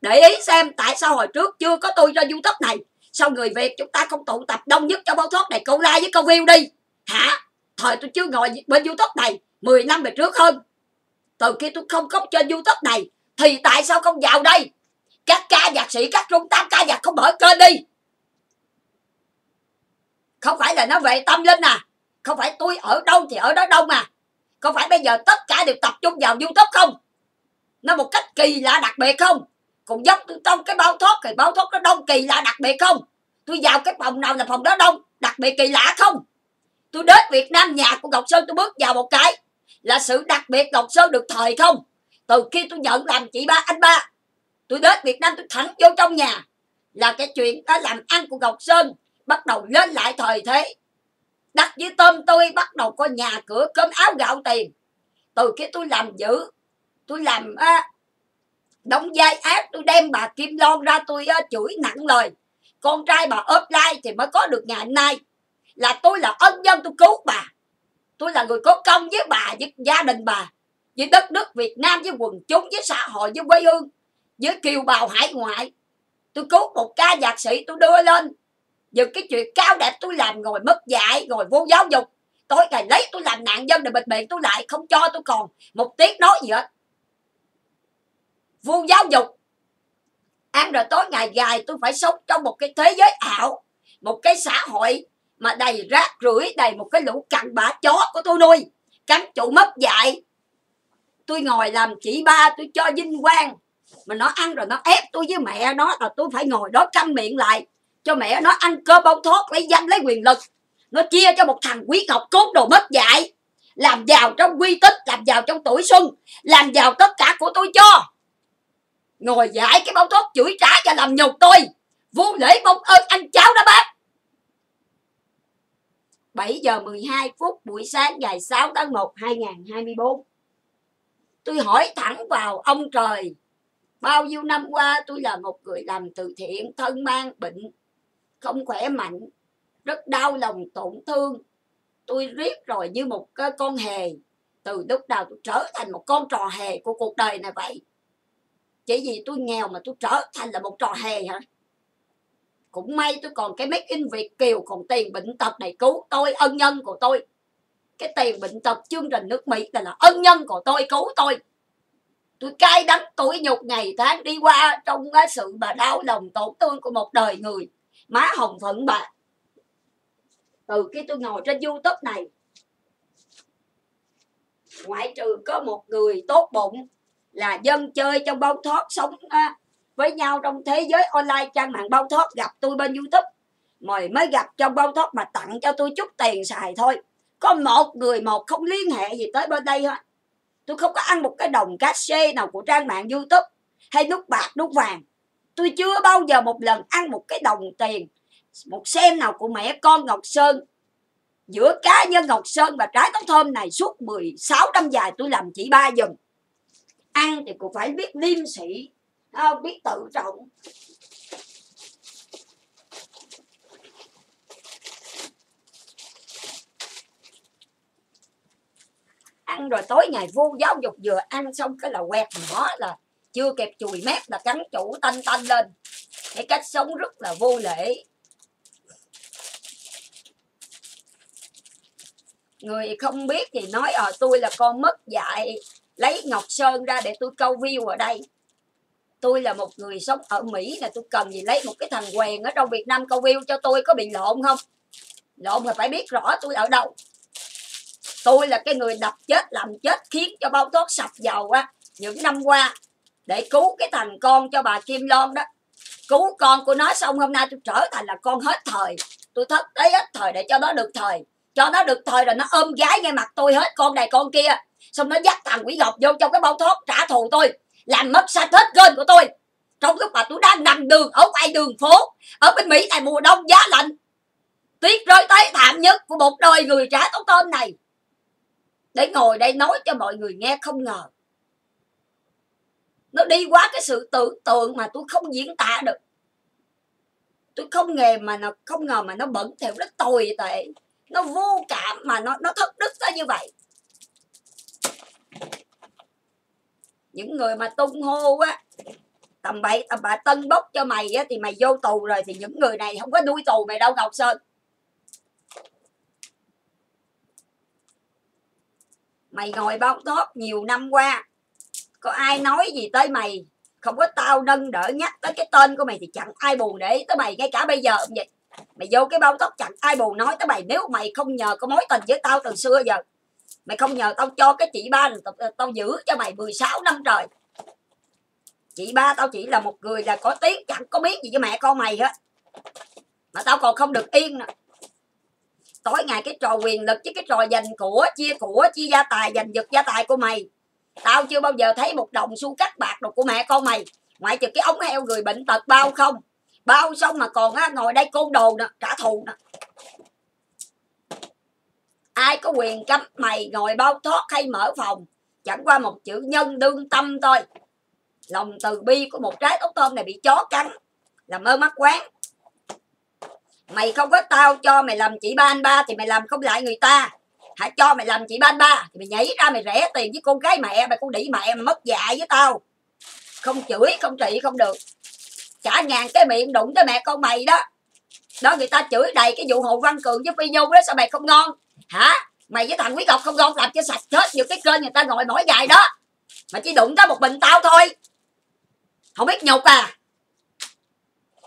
Để ý xem tại sao hồi trước chưa có tôi ra youtube này. Sao người việt chúng ta không tụ tập đông nhất cho báo thoát này, câu like với câu view đi? Hả? Thời tôi chưa ngồi bên youtube này 10 năm về trước hơn. Từ khi tôi không có trên youtube này, thì tại sao không vào đây? Các ca nhạc sĩ, các trung tâm ca nhạc không mở kênh đi? Không phải là nó về tâm linh à. Không phải tôi ở đâu thì ở đó đâu mà. Không phải bây giờ tất cả đều tập trung vào youtube không? Nó một cách kỳ lạ đặc biệt không? Còn giống tôi trong cái bao thuốc thì bao thuốc nó đông kỳ lạ đặc biệt không? Tôi vào cái phòng nào là phòng đó đông, đặc biệt kỳ lạ không? Tôi đến việt nam nhà của ngọc sơn tôi bước vào một cái. Là sự đặc biệt ngọc sơn được thời không? Từ khi tôi nhận làm chị ba, anh ba, tôi đến việt nam tôi thẳng vô trong nhà. Là cái chuyện đó làm ăn của ngọc sơn bắt đầu lên lại thời thế. Đặt với tôm tôi bắt đầu có nhà cửa cơm áo gạo tiền. Từ cái tôi làm giữ tôi làm á, đóng vai ác tôi đem bà kim lon ra tôi á, chửi nặng lời. Con trai bà ốp lai thì mới có được ngày nay. Là tôi là ân nhân tôi cứu bà. Tôi là người có công với bà với gia đình bà với đất nước việt nam với quần chúng với xã hội với quê hương với kiều bào hải ngoại. Tôi cứu một ca nhạc sĩ tôi đưa lên những cái chuyện cao đẹp tôi làm rồi mất dạy rồi vô giáo dục. Tối ngày lấy tôi làm nạn dân để bịt miệng tôi lại, không cho tôi còn một tiếng nói gì hết. Vô giáo dục. Ăn rồi tối ngày dài tôi phải sống trong một cái thế giới ảo, một cái xã hội mà đầy rác rưởi, đầy một cái lũ cặn bã chó của tôi nuôi. Cắn chủ mất dạy. Tôi ngồi làm chỉ ba, tôi cho vinh quang. Mà nó ăn rồi nó ép tôi với mẹ nó là tôi phải ngồi đó câm miệng lại cho mẹ nó ăn cơm bông thốt, lấy danh lấy quyền lực. Nó chia cho một thằng quý ngọc cốt đồ mất dạy. Làm giàu trong quy tích, làm giàu trong tuổi xuân, làm giàu tất cả của tôi cho. Ngồi giải cái bông thốt, chửi trả và làm nhục tôi. Vô lễ mong ơn anh cháu đó bác. 7 giờ 12 phút buổi sáng ngày 6 tháng 1 2024 tôi hỏi thẳng vào ông trời, bao nhiêu năm qua tôi là một người làm từ thiện, thân mang, bệnh không khỏe mạnh rất đau lòng tổn thương. Tôi riết rồi như một cái con hề. Từ lúc nào tôi trở thành một con trò hề của cuộc đời này vậy? Chỉ vì tôi nghèo mà tôi trở thành là một trò hề hả? Cũng may tôi còn cái make in việt kiều còn tiền bệnh tật này cứu tôi ân nhân của tôi. Cái tiền bệnh tật chương trình nước mỹ là, là ân nhân của tôi cứu tôi. Tôi cay đắng tuổi nhục ngày tháng đi qua trong cái sự mà đau lòng tổn thương của một đời người má hồng phận bà. Từ khi tôi ngồi trên youtube này, ngoại trừ có một người tốt bụng là dân chơi trong bao thoát sống với nhau trong thế giới online trang mạng bao thoát gặp tôi bên youtube. Mời mới gặp trong bao thoát mà tặng cho tôi chút tiền xài thôi. Có một người một không liên hệ gì tới bên đây hết. Tôi không có ăn một cái đồng cát xê nào của trang mạng youtube. Hay nút bạc, nút vàng tôi chưa bao giờ một lần ăn một cái đồng tiền, một sen nào của mẹ con ngọc sơn. Giữa cá nhân ngọc sơn và trái tóc thơm này suốt 16 năm dài tôi làm chỉ ba dùm ăn thì cũng phải biết liêm sĩ không à, biết tự trọng. Ăn rồi tối ngày vô giáo dục vừa ăn xong cái là quẹt nó là chưa kịp chùi mép là cắn chủ tanh tanh lên. Cái cách sống rất là vô lễ. Người không biết thì nói ờ ờ, tôi là con mất dạy lấy ngọc sơn ra để tôi câu view ở đây. Tôi là một người sống ở mỹ là tôi cần gì lấy một cái thằng quèn ở trong việt nam câu view cho tôi có bị lộn không? Lộn thì phải biết rõ tôi ở đâu. Tôi là cái người đập chết làm chết khiến cho bao thuốc sập dầu á. Những năm qua để cứu cái thằng con cho bà kim loan đó. Cứu con của nó xong, hôm nay tôi trở thành là con hết thời. Tôi thất đấy hết thời để cho nó được thời. Cho nó được thời rồi nó ôm gái ngay mặt tôi hết, con này con kia. Xong nó dắt thằng quỷ gọc vô trong cái bao thoát trả thù tôi, làm mất sạch hết gân của tôi. Trong lúc mà tôi đang nằm đường ở ngoài đường phố, ở bên mỹ này mùa đông giá lạnh. Tuyết rơi tới thảm nhất của một đời người trả tóc tôm này. Để ngồi đây nói cho mọi người nghe không ngờ nó đi quá cái sự tưởng tượng mà tôi không diễn tả được. Tôi không nghề mà nó, không ngờ mà nó bẩn thỉu, nó tồi tệ. Nó vô cảm mà nó nó thất đức tới như vậy. Những người mà tung hô á, tầm bậy, tầm bạ tân bốc cho mày á, thì mày vô tù rồi, thì những người này không có nuôi tù mày đâu, ngọc sơn. Mày ngồi bao tốt nhiều năm qua có ai nói gì tới mày? Không có tao nâng đỡ nhắc tới cái tên của mày thì chẳng ai buồn để tới mày ngay cả bây giờ vậy. Mày vô cái bao tóc chẳng ai buồn nói tới mày nếu mày không nhờ có mối tình với tao từ xưa giờ. Mày không nhờ tao cho cái chị ba tao, tao giữ cho mày 16 năm trời. Chị ba tao chỉ là một người là có tiếng chẳng có biết gì với mẹ con mày hết. Mà tao còn không được yên nè tối ngày cái trò quyền lực với cái trò giành của chia của chia gia tài giành giật gia tài của mày tao chưa bao giờ thấy một đồng xu cắt bạc đâu của mẹ con mày. Ngoại trừ cái ống heo người bệnh tật bao không? Bao xong mà còn á, ngồi đây côn đồ nè trả thù nè. Ai có quyền cấm mày ngồi bao thoát hay mở phòng? Chẳng qua một chữ nhân đương tâm thôi. Lòng từ bi của một trái ốc tôm này bị chó cắn làm ơn mắt quán. Mày không có tao cho mày làm chị ba anh ba thì mày làm không lại người ta hãy cho mày làm chị ba ba. Thì mày nhảy ra mày rẻ tiền với con gái mẹ, mày con đĩ mẹ, mày mất dạy với tao. Không chửi, không trị, không được. Trả ngàn cái miệng đụng tới mẹ con mày đó. Đó, người ta chửi đầy cái vụ hồ văn cường với phi nhung đó, sao mày không ngon? Hả? Mày với thằng quý ngọc không ngon, làm cho sạch hết nhiều cái kênh người ta ngồi mỗi ngày đó. Mà chỉ đụng tới một mình tao thôi. Không biết nhục à.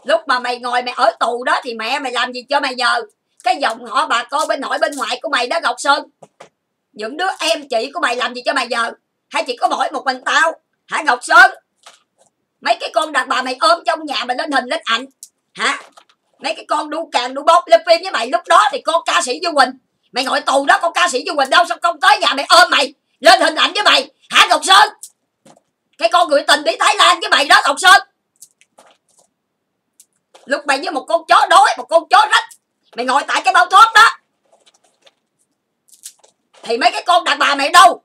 Lúc mà mày ngồi mày ở tù đó thì mẹ mày làm gì cho mày nhờ? Cái dòng họ bà con bên nội bên ngoại của mày đó, ngọc sơn. Những đứa em chị của mày làm gì cho mày giờ? Hay chỉ có mỗi một mình tao. Hả, ngọc sơn? Mấy cái con đàn bà mày ôm trong nhà mày lên hình lên ảnh. Hả? Mấy cái con đu càng đu bóp lên phim với mày, lúc đó thì con ca sĩ du quỳnh. Mày ngồi tù đó, con ca sĩ du quỳnh đâu, sao con tới nhà mày ôm mày, lên hình ảnh với mày? Hả, ngọc sơn? Cái con người tình đi thái lan với mày đó, ngọc sơn. Lúc mày với một con chó đói, một con chó rách mày ngồi tại cái bao thuốc đó. Thì mấy cái con đàn bà mày đâu?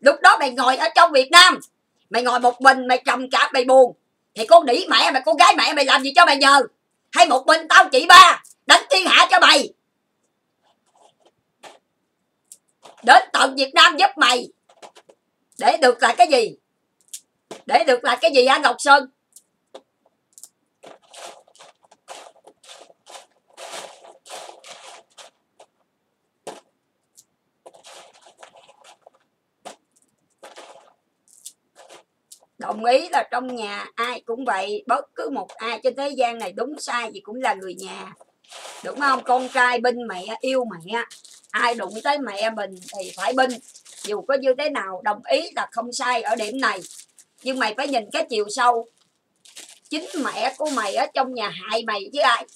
Lúc đó mày ngồi ở trong việt nam. Mày ngồi một mình, mày trầm cảm, mày buồn. Thì con đĩ mẹ, mày, con gái mẹ, mày làm gì cho mày nhờ? Hay một mình tao chị ba, đánh thiên hạ cho mày? Đến tận việt nam giúp mày. Để được là cái gì? Để được là cái gì á, ngọc sơn? Đồng ý là trong nhà ai cũng vậy, bất cứ một ai trên thế gian này đúng sai gì cũng là người nhà. Đúng không? Con trai binh mẹ, yêu mẹ, ai đụng tới mẹ mình thì phải binh dù có như thế nào, đồng ý là không sai ở điểm này. Nhưng mày phải nhìn cái chiều sâu. Chính mẹ của mày ở trong nhà hại mày chứ ai?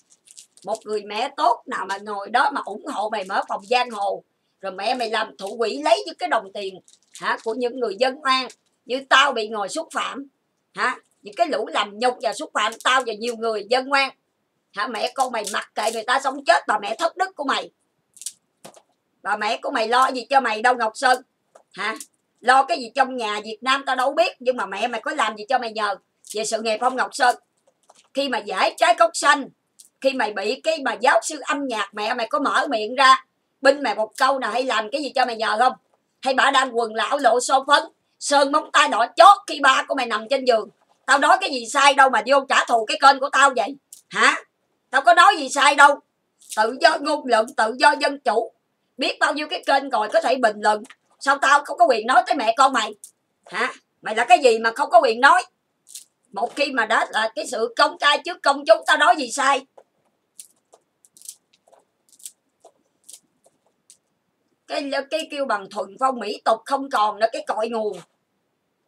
Một người mẹ tốt nào mà ngồi đó mà ủng hộ mày mở phòng giang hồ. Rồi mẹ mày làm thủ quỹ lấy những cái đồng tiền, hả, của những người dân oan như tao bị ngồi xúc phạm, hả? Những cái lũ làm nhục và xúc phạm tao và nhiều người dân ngoan. Hả? Mẹ con mày mặc kệ người ta sống chết, bà mẹ thất đức của mày. Bà mẹ của mày lo gì cho mày đâu, ngọc sơn? Hả? Lo cái gì trong nhà việt nam tao đâu biết, nhưng mà mẹ mày có làm gì cho mày nhờ? Về sự nghiệp không, ngọc sơn? Khi mà giải trái cốc xanh, khi mày bị cái bà giáo sư âm nhạc mẹ mày có mở miệng ra, binh mày một câu nào hay làm cái gì cho mày nhờ không? Hay bà đang quần lão lộ xô phấn? Sơn móng tay đỏ chót khi ba của mày nằm trên giường. Tao nói cái gì sai đâu mà vô trả thù cái kênh của tao vậy? Hả? Tao có nói gì sai đâu? Tự do ngôn luận, tự do dân chủ. Biết bao nhiêu cái kênh rồi có thể bình luận. Sao tao không có quyền nói tới mẹ con mày? Hả? Mày là cái gì mà không có quyền nói? Một khi mà đã là cái sự công khai trước công chúng, tao nói gì sai? Cái cái kêu bằng thuần phong mỹ tục không còn nữa, cái cội nguồn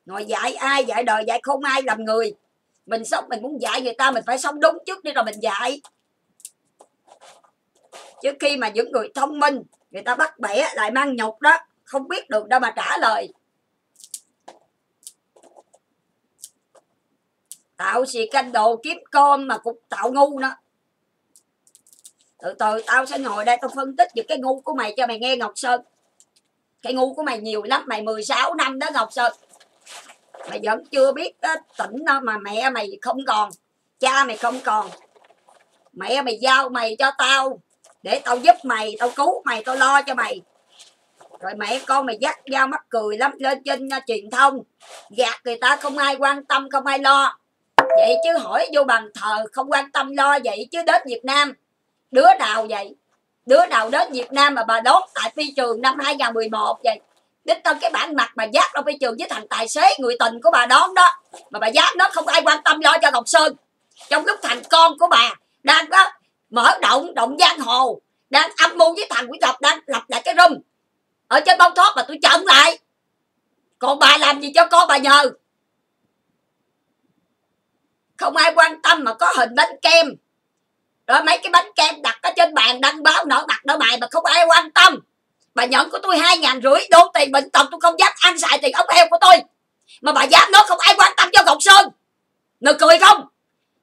ngồi dạy ai dạy đời, dạy không ai làm người. Mình sống, mình muốn dạy người ta, mình phải sống đúng trước đi rồi mình dạy. Chứ khi mà những người thông minh, người ta bắt bẻ, lại mang nhục đó, không biết được đâu mà trả lời. Tạo xì canh đồ kiếm con mà cũng tạo ngu nữa. Từ từ, tao sẽ ngồi đây tao phân tích những cái ngu của mày cho mày nghe, ngọc sơn. Cái ngu của mày nhiều lắm, mày 16 năm đó, ngọc sơn mày vẫn chưa biết uh, tỉnh đâu mà mẹ mày không còn cha mày không còn. Mẹ mày giao mày cho tao để tao giúp mày tao cứu mày tao lo cho mày. Rồi mẹ con mày dắt dao mắc cười lắm lên trên uh, truyền thông. Gạt người ta không ai quan tâm không ai lo. Vậy chứ hỏi vô bàn thờ không quan tâm lo vậy chứ đến việt nam. Đứa nào vậy? Đứa nào đến việt nam mà bà đón tại phi trường năm 2011 vậy? Đích thân cái bản mặt mà giác đâu phải trường với thằng tài xế người tình của bà đón đó. Mà bà giác nó không ai quan tâm lo cho ngọc sơn. Trong lúc thằng con của bà đang đó mở động động giang hồ, đang âm mưu với thằng quý ngọc đang lập lại cái rung. Ở trên bông thoát mà tôi chặn lại. Còn bà làm gì cho con bà nhờ? Không ai quan tâm mà có hình bánh kem. Rồi mấy cái bánh kem đặt ở trên bàn, đăng báo nổi mặt nổi bài mà không ai quan tâm bà nhận của tôi hai ngàn rưỡi, đô tiền bệnh tật, tôi không dám ăn xài tiền ống heo của tôi. Mà bà dám nói không ai quan tâm cho ngọc sơn. Nực cười không?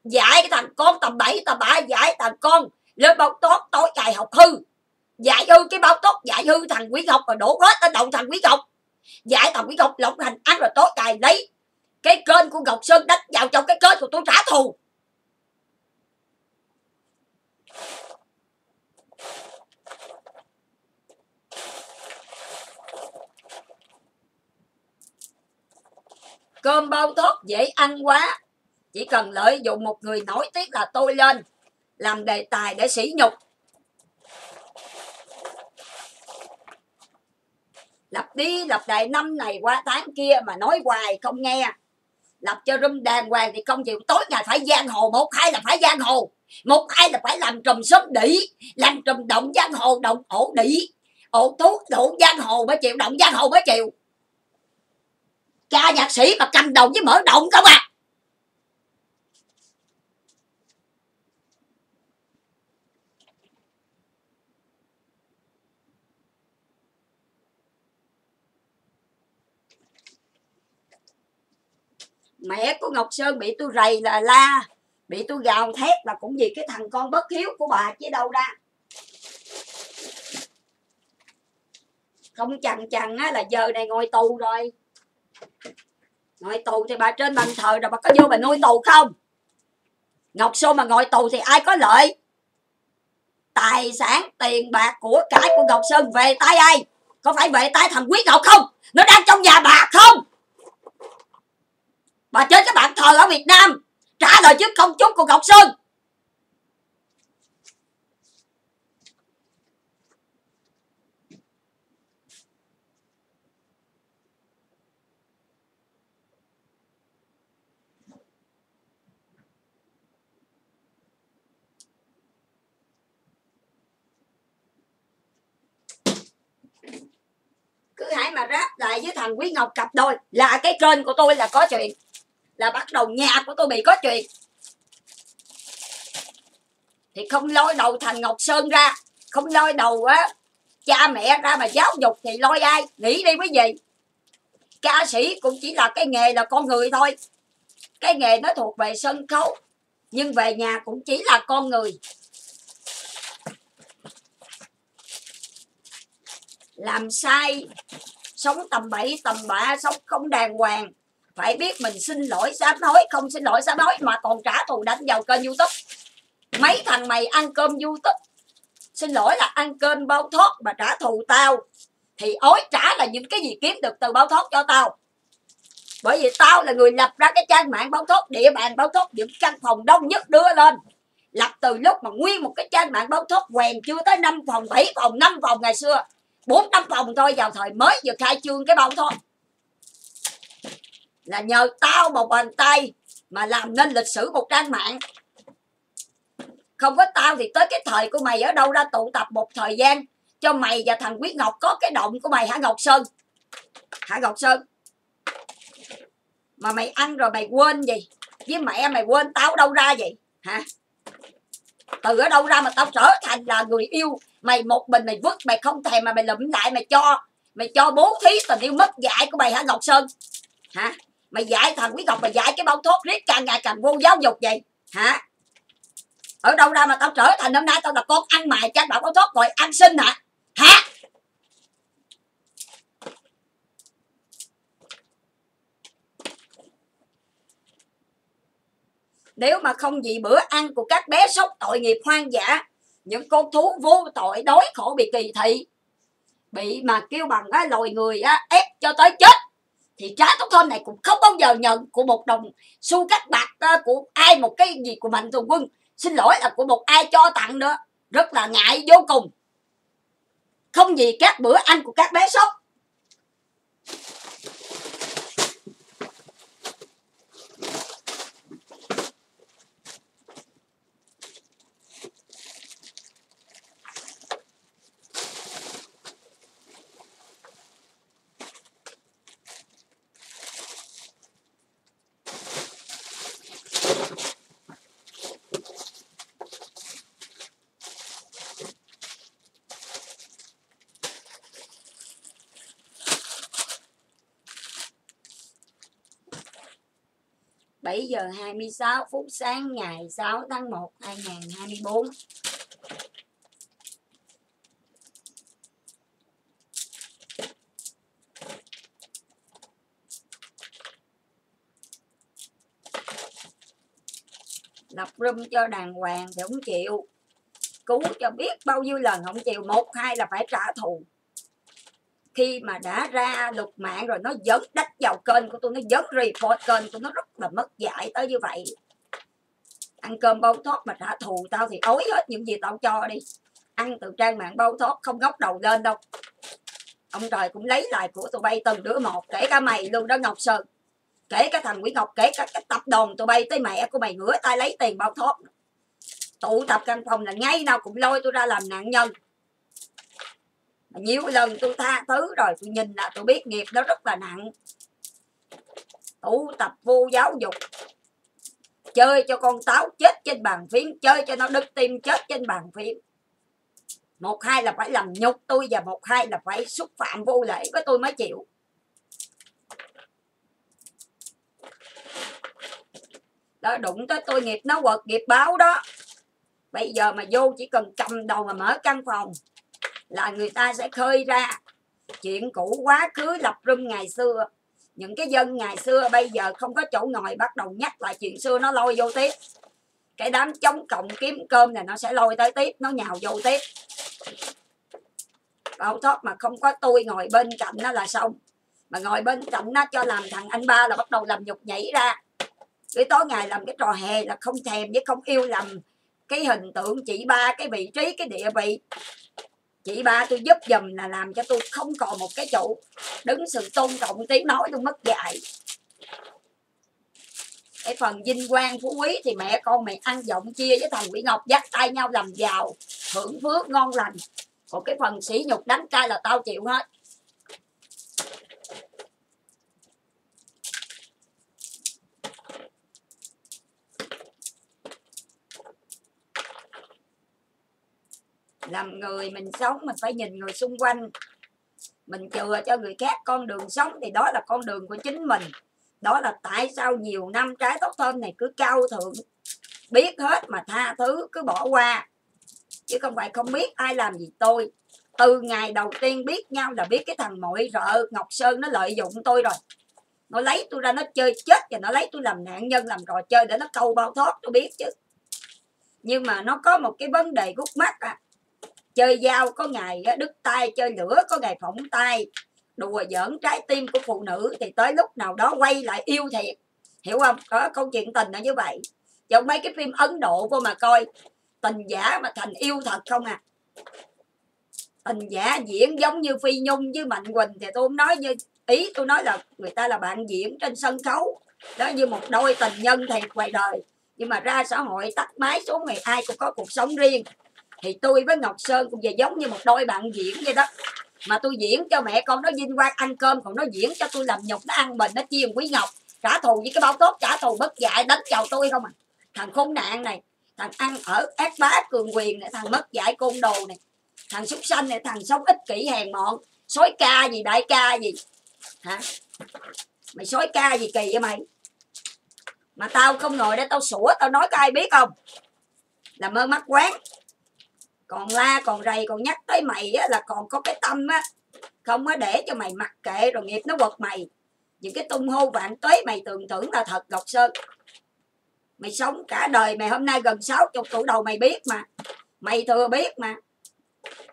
Dạy cái thằng con tầm bảy, tầm ba, dạy thằng con lên bao tốt, tối ngày học hư. Dạy hư cái bao tốt, dạy hư thằng quý ngọc rồi đổ hết ở đầu thằng quý ngọc. Dạy thằng quý ngọc lộng hành ăn rồi tối ngày lấy cái kênh của ngọc sơn đánh vào trong cái kênh của tôi trả thù. Cơm bao tốt dễ ăn quá. Chỉ cần lợi dụng một người nổi tiếng là tôi lên, làm đề tài để sỉ nhục. Lập đi lập lại năm này qua tháng kia mà nói hoài không nghe. Lập cho rung đàng hoàng thì không chịu. Tối ngày phải giang hồ, một hai là phải giang hồ. Một hai là phải làm trùm sớm đỉ, làm trùm động giang hồ, động ổ đỉ. Ổ thuốc đủ giang hồ mới chịu, động giang hồ mới chịu cha nhạc sĩ mà cầm đầu với mở động không à? Mẹ của ngọc sơn bị tôi rầy là la, bị tôi gào thét là cũng vì cái thằng con bất hiếu của bà chứ đâu ra. Không chằn chằn á là giờ này ngồi tù rồi ngồi tù thì bà trên bàn thờ rồi bà có vô bà nuôi tù không? Ngọc sơn mà ngồi tù thì ai có lợi? Tài sản, tiền, bạc của cải của ngọc sơn về tay ai? Có phải về tay thằng quý ngọc không? Nó đang trong nhà bà không? Bà trên cái bạn thờ ở việt nam trả lời trước công chúng của ngọc sơn cứ hãy mà ráp lại với thằng quý ngọc cặp đôi. Là cái kênh của tôi là có chuyện. Là bắt đầu nhà của tôi bị có chuyện. Thì không lôi đầu thành ngọc sơn ra. Không lôi đầu, á, cha mẹ ra mà giáo dục thì lôi ai? Nghĩ đi quý vị. Ca sĩ cũng chỉ là cái nghề là con người thôi. Cái nghề nó thuộc về sân khấu, nhưng về nhà cũng chỉ là con người. Làm sai sống tầm bậy, tầm bạ, sống không đàng hoàng. Phải biết mình xin lỗi, sám hối, không xin lỗi, sám hối mà còn trả thù đánh vào kênh youtube. Mấy thằng mày ăn cơm youtube. Xin lỗi là ăn cơm bao thoát mà trả thù tao. Thì ối, trả là những cái gì kiếm được từ bao thoát cho tao. Bởi vì tao là người lập ra cái trang mạng báo thoát địa bàn báo thoát những căn phòng đông nhất đưa lên. Lập từ lúc mà nguyên một cái trang mạng báo thoát quèn chưa tới 5 phòng 7 phòng 5 phòng ngày xưa bốn năm phòng thôi, vào thời mới vừa khai trương cái bông thôi. Là nhờ tao một bàn tay mà làm nên lịch sử một trang mạng. Không có tao thì tới cái thời của mày ở đâu ra tụ tập một thời gian cho mày và thằng quyết ngọc có cái động của mày hả ngọc sơn? Hả ngọc sơn? Mà mày ăn rồi mày quên gì? Với mẹ mày quên tao đâu ra vậy? Hả? Từ ở đâu ra mà tao trở thành là người yêu mày một mình mày vứt, mày không thèm mà mày lụm lại, mày cho mày cho bố thí tình yêu mất dạy của mày hả, ngọc sơn? Hả? Mày dạy thằng quý ngọc mày dạy cái bao thuốc riết càng ngày càng vô giáo dục vậy. Hả? Ở đâu ra mà tao trở thành hôm nay tao là con ăn mày cha bảo bao thuốc rồi ăn xin hả? Hả? Nếu mà không vì bữa ăn của các bé sốc tội nghiệp hoang dã những con thú vô tội đói khổ bị kỳ thị bị mà kêu bằng á, loài người á, ép cho tới chết. Thì trái tốt thôn này cũng không bao giờ nhận của một đồng xu cắt bạc á, của ai một cái gì của mạnh thường quân. Xin lỗi là của một ai cho tặng nữa. Rất là ngại vô cùng. Không gì các bữa ăn của các bé sốc 7 giờ 26 phút sáng ngày 6 tháng 1 2024 đọc room cho đàng hoàng thì không chịu. Cứu cho biết bao nhiêu lần không chịu. Một, hai là phải trả thù. Khi mà đã ra lục mạng rồi, nó dấn đách vào kênh của tôi, nó dấn report kênh của tôi, nó rất mà mất dạy tới như vậy. Ăn cơm bao thoát mà trả thù tao thì ối hết những gì tao cho đi. Ăn từ trang mạng bao thoát không ngóc đầu lên đâu. Ông trời cũng lấy lại của tụi bay từng đứa một, kể cả mày luôn đó ngọc sơn. Kể cả thằng nguyễn ngọc, kể cả cái tập đoàn tụi bay tới mẹ của mày ngửa tay lấy tiền bao thoát tụ tập căn phòng là ngay nào cũng lôi tôi ra làm nạn nhân. Nhiều lần tôi tha thứ rồi tôi nhìn là tôi biết nghiệp nó rất là nặng tụ tập vô giáo dục. Chơi cho con táo chết trên bàn phím, chơi cho nó đứt tim chết trên bàn phím. Một hai là phải làm nhục tôi và một hai là phải xúc phạm vô lễ với tôi mới chịu. Đó, đụng tới tôi nghiệp nó quật, nghiệp báo đó. Bây giờ mà vô chỉ cần cầm đầu mà mở căn phòng là người ta sẽ khơi ra. Chuyện cũ quá khứ lập rung ngày xưa những cái dân ngày xưa bây giờ không có chỗ ngồi bắt đầu nhắc lại chuyện xưa, nó lôi vô tiếp. Cái đám chống cộng kiếm cơm này nó sẽ lôi tới tiếp, nó nhào vô tiếp. Bảo thoát mà không có tôi ngồi bên cạnh nó là xong. Mà ngồi bên cạnh nó cho làm thằng anh ba là bắt đầu làm nhục nhảy ra. Cái tối ngày làm cái trò hề là không thèm, với không yêu làm cái hình tượng chị ba, cái vị trí, cái địa vị chị ba tôi giúp giùm là làm cho tôi không còn một cái chỗ đứng sự tôn trọng tiếng nói tôi mất dạy. Cái phần vinh quang phú quý thì mẹ con mày ăn giọng chia với thằng Quỷ Ngọc, dắt tay nhau làm giàu, hưởng phước ngon lành. Còn cái phần sỉ nhục đánh trai là tao chịu hết. Làm người, mình sống, mình phải nhìn người xung quanh. Mình chừa cho người khác con đường sống thì đó là con đường của chính mình. Đó là tại sao nhiều năm trái tốt thơm này cứ cao thượng, biết hết mà tha thứ, cứ bỏ qua. Chứ không phải không biết ai làm gì tôi. Từ ngày đầu tiên biết nhau là biết cái thằng mội rợ ngọc sơn nó lợi dụng tôi rồi. Nó lấy tôi ra nó chơi chết và nó lấy tôi làm nạn nhân, làm trò chơi để nó câu bao thoát, tôi biết chứ. Nhưng mà nó có một cái vấn đề gút mắt à chơi dao có ngày đứt tay, chơi lửa có ngày phỏng tay. Đùa giỡn trái tim của phụ nữ thì tới lúc nào đó quay lại yêu thiệt. Hiểu không? Có câu chuyện tình là như vậy. Trong mấy cái phim ấn độ vô mà coi, tình giả mà thành yêu thật không à? Tình giả diễn giống như phi nhung với mạnh quỳnh thì tôi không nói như, ý tôi nói là người ta là bạn diễn trên sân khấu. Đó như một đôi tình nhân thiệt ngoài đời. Nhưng mà ra xã hội tắt máy xuống ngày ai cũng có cuộc sống riêng thì tôi với ngọc sơn cũng về giống như một đôi bạn diễn vậy đó. Mà tôi diễn cho mẹ con nó vinh quang, ăn cơm, còn nó diễn cho tôi làm nhục, nó ăn mình, nó chiên quý ngọc. Trả thù với cái bao tốt, trả thù bất dạy đánh chào tôi không à. Thằng khốn nạn này, thằng ăn ở ác bá cường quyền này, thằng mất dạy côn đồ này, thằng súc sanh này, thằng sống ích kỷ hèn mọn. Sói ca gì đại ca gì? Hả? Mày sói ca gì kỳ vậy mày? Mà tao không ngồi đây tao sủa, tao nói có ai biết không? Làm ơn mắt quán còn la còn rầy còn nhắc tới mày á, là còn có cái tâm á. Không có để cho mày mặc kệ rồi nghiệp nó quật mày. Những cái tung hô vạn tuế mày tưởng tưởng là thật ngọc sơn. Mày sống cả đời mày hôm nay gần 60 tuổi đầu mày biết mà. Mày thừa biết mà.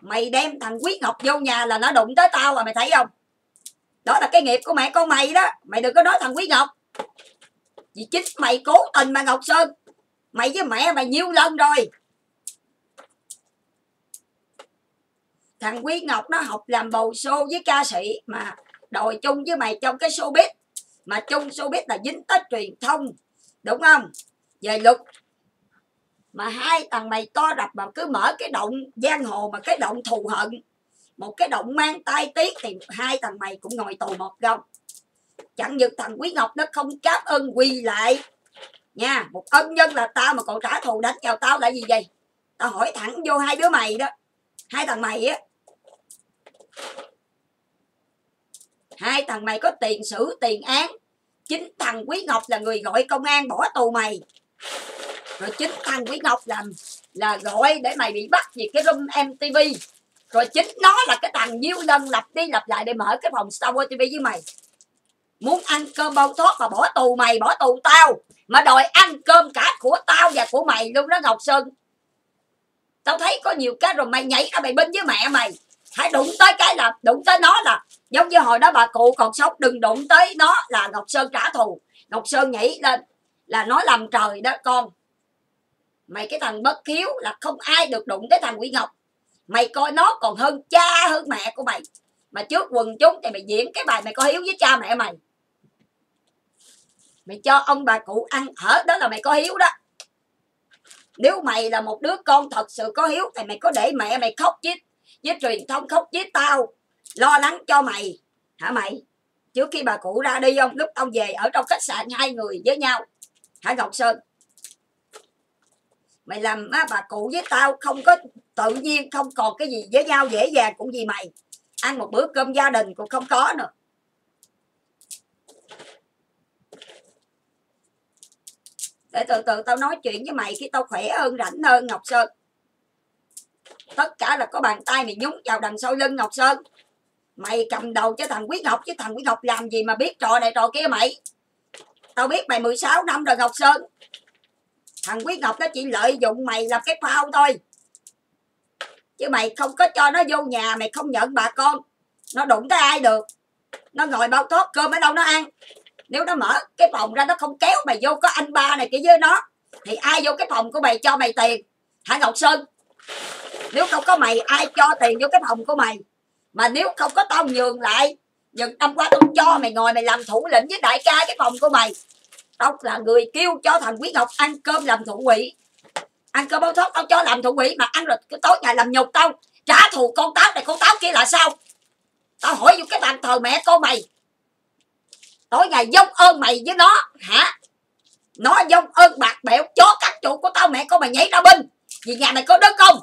Mày đem thằng quý ngọc vô nhà là nó đụng tới tao mà mày thấy không? Đó là cái nghiệp của mẹ con mày đó. Mày đừng có nói thằng quý ngọc. Vì chính mày cố tình mà ngọc sơn. Mày với mẹ mày nhiêu lần rồi. Thằng quý ngọc nó học làm bầu xô với ca sĩ mà đòi chung với mày trong cái showbiz. Mà chung showbiz là dính tới truyền thông, đúng không? Về luật. Mà hai thằng mày to đập mà cứ mở cái động giang hồ mà cái động thù hận. Một cái động mang tai tiếng thì hai thằng mày cũng ngồi tù một gông chẳng những thằng quý ngọc nó không cáp ơn quỳ lại. Nha, một ân nhân là tao mà còn trả thù đánh vào tao là gì vậy? Tao hỏi thẳng vô hai đứa mày đó. Hai thằng mày á hai thằng mày có tiền xử tiền án. Chính thằng quý ngọc là người gọi công an bỏ tù mày. Rồi chính thằng quý ngọc làm, là gọi để mày bị bắt vì cái room mtv rồi chính nó là cái thằng nhiêu lần lặp đi lặp lại để mở cái phòng star tv với mày. Muốn ăn cơm bao thoát mà bỏ tù mày, bỏ tù tao. Mà đòi ăn cơm cả của tao và của mày luôn đó, ngọc sơn. Tao thấy có nhiều cái rồi mày nhảy ra mày bên với mẹ mày hãy đụng tới cái là, đụng tới nó là, giống như hồi đó bà cụ còn sống, đừng đụng tới nó là ngọc sơn trả thù. Ngọc sơn nhảy lên, là nó làm trời đó con. Mày cái thằng bất hiếu là không ai được đụng tới thằng quỷ Ngọc mày coi nó còn hơn cha, hơn mẹ của mày. Mà trước quần chúng thì mày diễn cái bài mày có hiếu với cha mẹ mày. Mày cho ông bà cụ ăn ở, đó là mày có hiếu đó. Nếu mày là một đứa con thật sự có hiếu thì mày có để mẹ mày khóc chứ với truyền thông khóc với tao. Lo lắng cho mày. Hả mày? Trước khi bà cụ ra đi không lúc tao về ở trong khách sạn hai người với nhau. Hả ngọc sơn? Mày làm á, bà cụ với tao không có tự nhiên không còn cái gì với nhau dễ dàng cũng vì mày. Ăn một bữa cơm gia đình cũng không có nữa. Để từ từ tao nói chuyện với mày khi tao khỏe hơn rảnh hơn ngọc sơn tất cả là có bàn tay mày nhúng vào đằng sau lưng ngọc sơn. Mày cầm đầu cho thằng quyết ngọc chứ thằng quyết ngọc làm gì mà biết trò này trò kia mày? Tao biết mày 16 năm rồi ngọc sơn. Thằng quyết ngọc nó chỉ lợi dụng mày làm cái phao thôi. Chứ mày không có cho nó vô nhà, mày không nhận bà con. Nó đụng tới ai được? Nó ngồi bao thuốc cơm ở đâu nó ăn? Nếu nó mở cái phòng ra nó không kéo mày vô có anh ba này kia với nó, thì ai vô cái phòng của mày cho mày tiền? Hả ngọc sơn? Nếu không có mày, ai cho tiền vô cái phòng của mày? Mà nếu không có tao nhường lại nhưng năm qua tao cho mày ngồi mày làm thủ lĩnh với đại ca cái phòng của mày. Tao là người kêu cho thằng quý ngọc ăn cơm làm thủ quỷ. Ăn cơm bao thoát, tao cho làm thủ quỷ mà ăn rồi cái tối ngày làm nhục tao. Trả thù con táo này, con táo kia là sao? Tao hỏi vô cái bàn thờ mẹ con mày. Tối ngày dông ơn mày với nó, hả? Nó dông ơn bạc bẽo, chó cắt chủ của tao mẹ con mày nhảy ra bên. Vì nhà mày có đất không?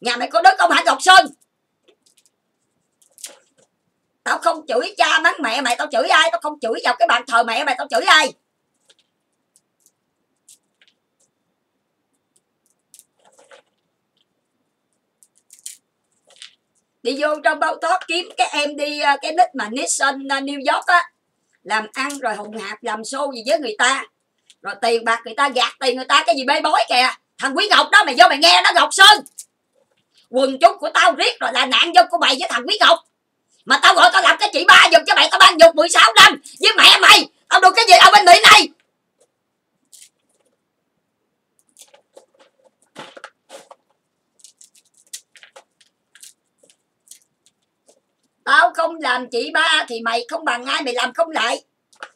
Nhà mày có đứa không hả, ngọc sơn? Tao không chửi cha mắng mẹ mày, tao chửi ai? Tao không chửi vào cái bàn thờ mẹ mày, tao chửi ai? Đi vô trong bao thoát kiếm cái em đi à, cái nick mà Nixon à, New York á. Làm ăn rồi hùng hạp làm show gì với người ta. Rồi tiền bạc người ta, gạt tiền người ta, cái gì bê bối kìa. Thằng quý ngọc đó, mày vô mày nghe nó ngọc sơn quần chúng của tao riết rồi là nạn dân của mày với thằng quý ngọc. Mà tao gọi tao làm cái chị ba giùm cho mày tao ban dục 16 năm với mẹ mày. Tao được cái gì ở bên mỹ này? Tao không làm chị ba thì mày không bằng ai, mày làm không lại.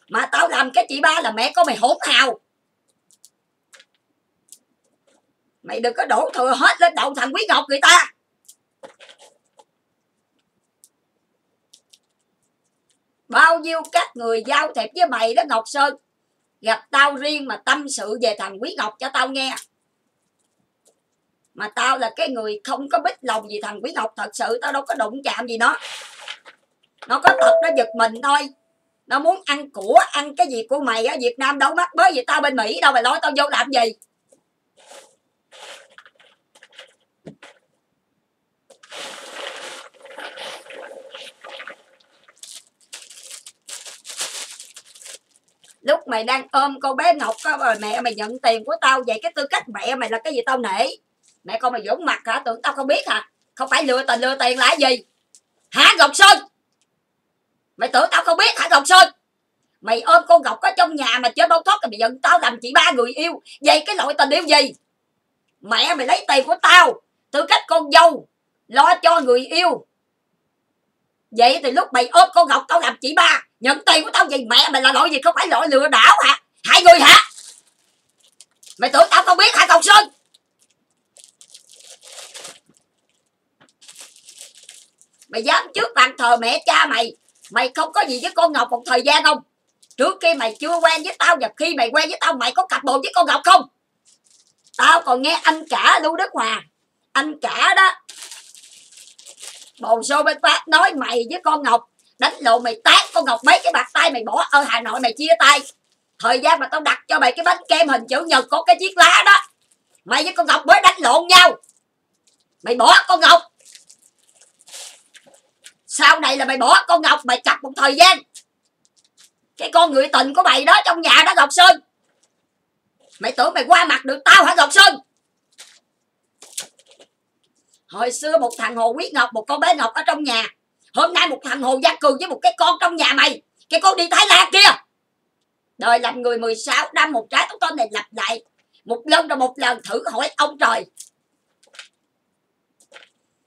Mà tao làm cái chị ba là mẹ có mày hỗn hào. Mày đừng có đổ thừa hết lên đầu thằng quý ngọc người ta. Bao nhiêu các người giao thiệp với mày đó, ngọc sơn? Gặp tao riêng mà tâm sự về thằng quý ngọc cho tao nghe. Mà tao là cái người không có bích lòng gì thằng quý ngọc, thật sự tao đâu có đụng chạm gì nó. Nó có thật, nó giật mình thôi. Nó muốn ăn của, ăn cái gì của mày ở việt nam đâu, mắc mới gì tao bên mỹ đâu mày nói tao vô làm gì. Lúc mày đang ôm cô bé ngọc á rồi mẹ mày nhận tiền của tao vậy, cái tư cách mẹ mày là cái gì tao nể? Mẹ con mày dũng mặt hả? Tưởng tao không biết hả? Không phải lừa tình lừa tiền là gì? Hả, ngọc sơn? Mày tưởng tao không biết hả, ngọc sơn? Mày ôm con ngọc ở trong nhà mà chơi bao thoát thì mày giận tao làm chị ba người yêu. Vậy cái loại tình yêu gì? Mẹ mày lấy tiền của tao, tư cách con dâu, lo cho người yêu. Vậy thì lúc mày ôm con ngọc, tao làm chị ba nhận tiền của tao gì? Mẹ mày là lỗi gì? Không phải lỗi lừa đảo hả? Hai người hả? Mày tưởng tao không biết hả, cầu sơn mày dám trước bàn thờ mẹ cha mày. Mày không có gì với con ngọc một thời gian không? Trước khi mày chưa quen với tao và khi mày quen với tao, mày có cặp bồ với con ngọc không? Tao còn nghe anh cả lưu đức hòa. Anh cả đó. Bồ xô bên phát nói mày với con ngọc đánh lộn mày tát con ngọc mấy cái bạc tay mày bỏ ở hà nội mày chia tay. Thời gian mà tao đặt cho mày cái bánh kem hình chữ nhật có cái chiếc lá đó. Mày với con ngọc mới đánh lộn nhau. Mày bỏ con ngọc. Sau này là mày bỏ con ngọc, mày chặt một thời gian. Cái con người tình của mày đó trong nhà đó, ngọc sơn. Mày tưởng mày qua mặt được tao hả, ngọc sơn? Hồi xưa một thằng hồ quyết ngọc, một con bé ngọc ở trong nhà hôm nay một thằng hồ gia cường với một cái con trong nhà mày. Cái con đi thái lan kia đời làm người 16 năm, một trái tóc con này lặp lại. Một lần rồi một lần thử hỏi ông trời.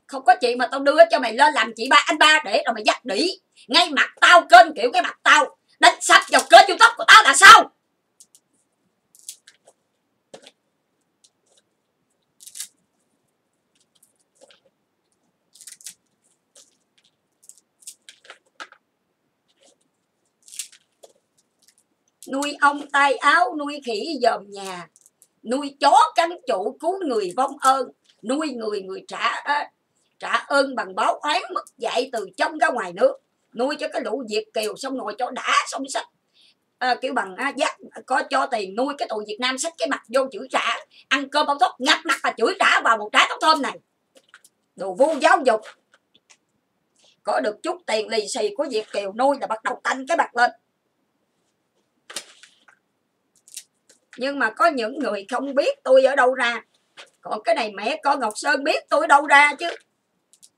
Không có chuyện mà tao đưa cho mày lên làm chị ba, anh ba để rồi mày dắt đỉ ngay mặt tao kênh kiểu cái mặt tao. Đánh sập vào kênh youtube của tao là sao? Nuôi ông tay áo nuôi khỉ dòm nhà. Nuôi chó cắn chủ cứu người vong ơn. Nuôi người người trả ờ, trả ơn bằng báo oán mất dạy từ trong ra ngoài nước. Nuôi cho cái lũ việt kiều xong rồi cho đã xong sách. Ờ, à, kiểu bằng à, dắt có cho tiền nuôi cái tụi việt nam xách cái mặt vô chửi trả ăn cơm bao thuốc ngắt mặt và chửi trả vào một trái tóc thơm này. Đồ vô giáo dục. Có được chút tiền lì xì của việt kiều nuôi là bắt đầu tanh cái mặt lên. Nhưng mà có những người không biết tôi ở đâu ra. Còn cái này mẹ con ngọc sơn biết tôi đâu ra chứ.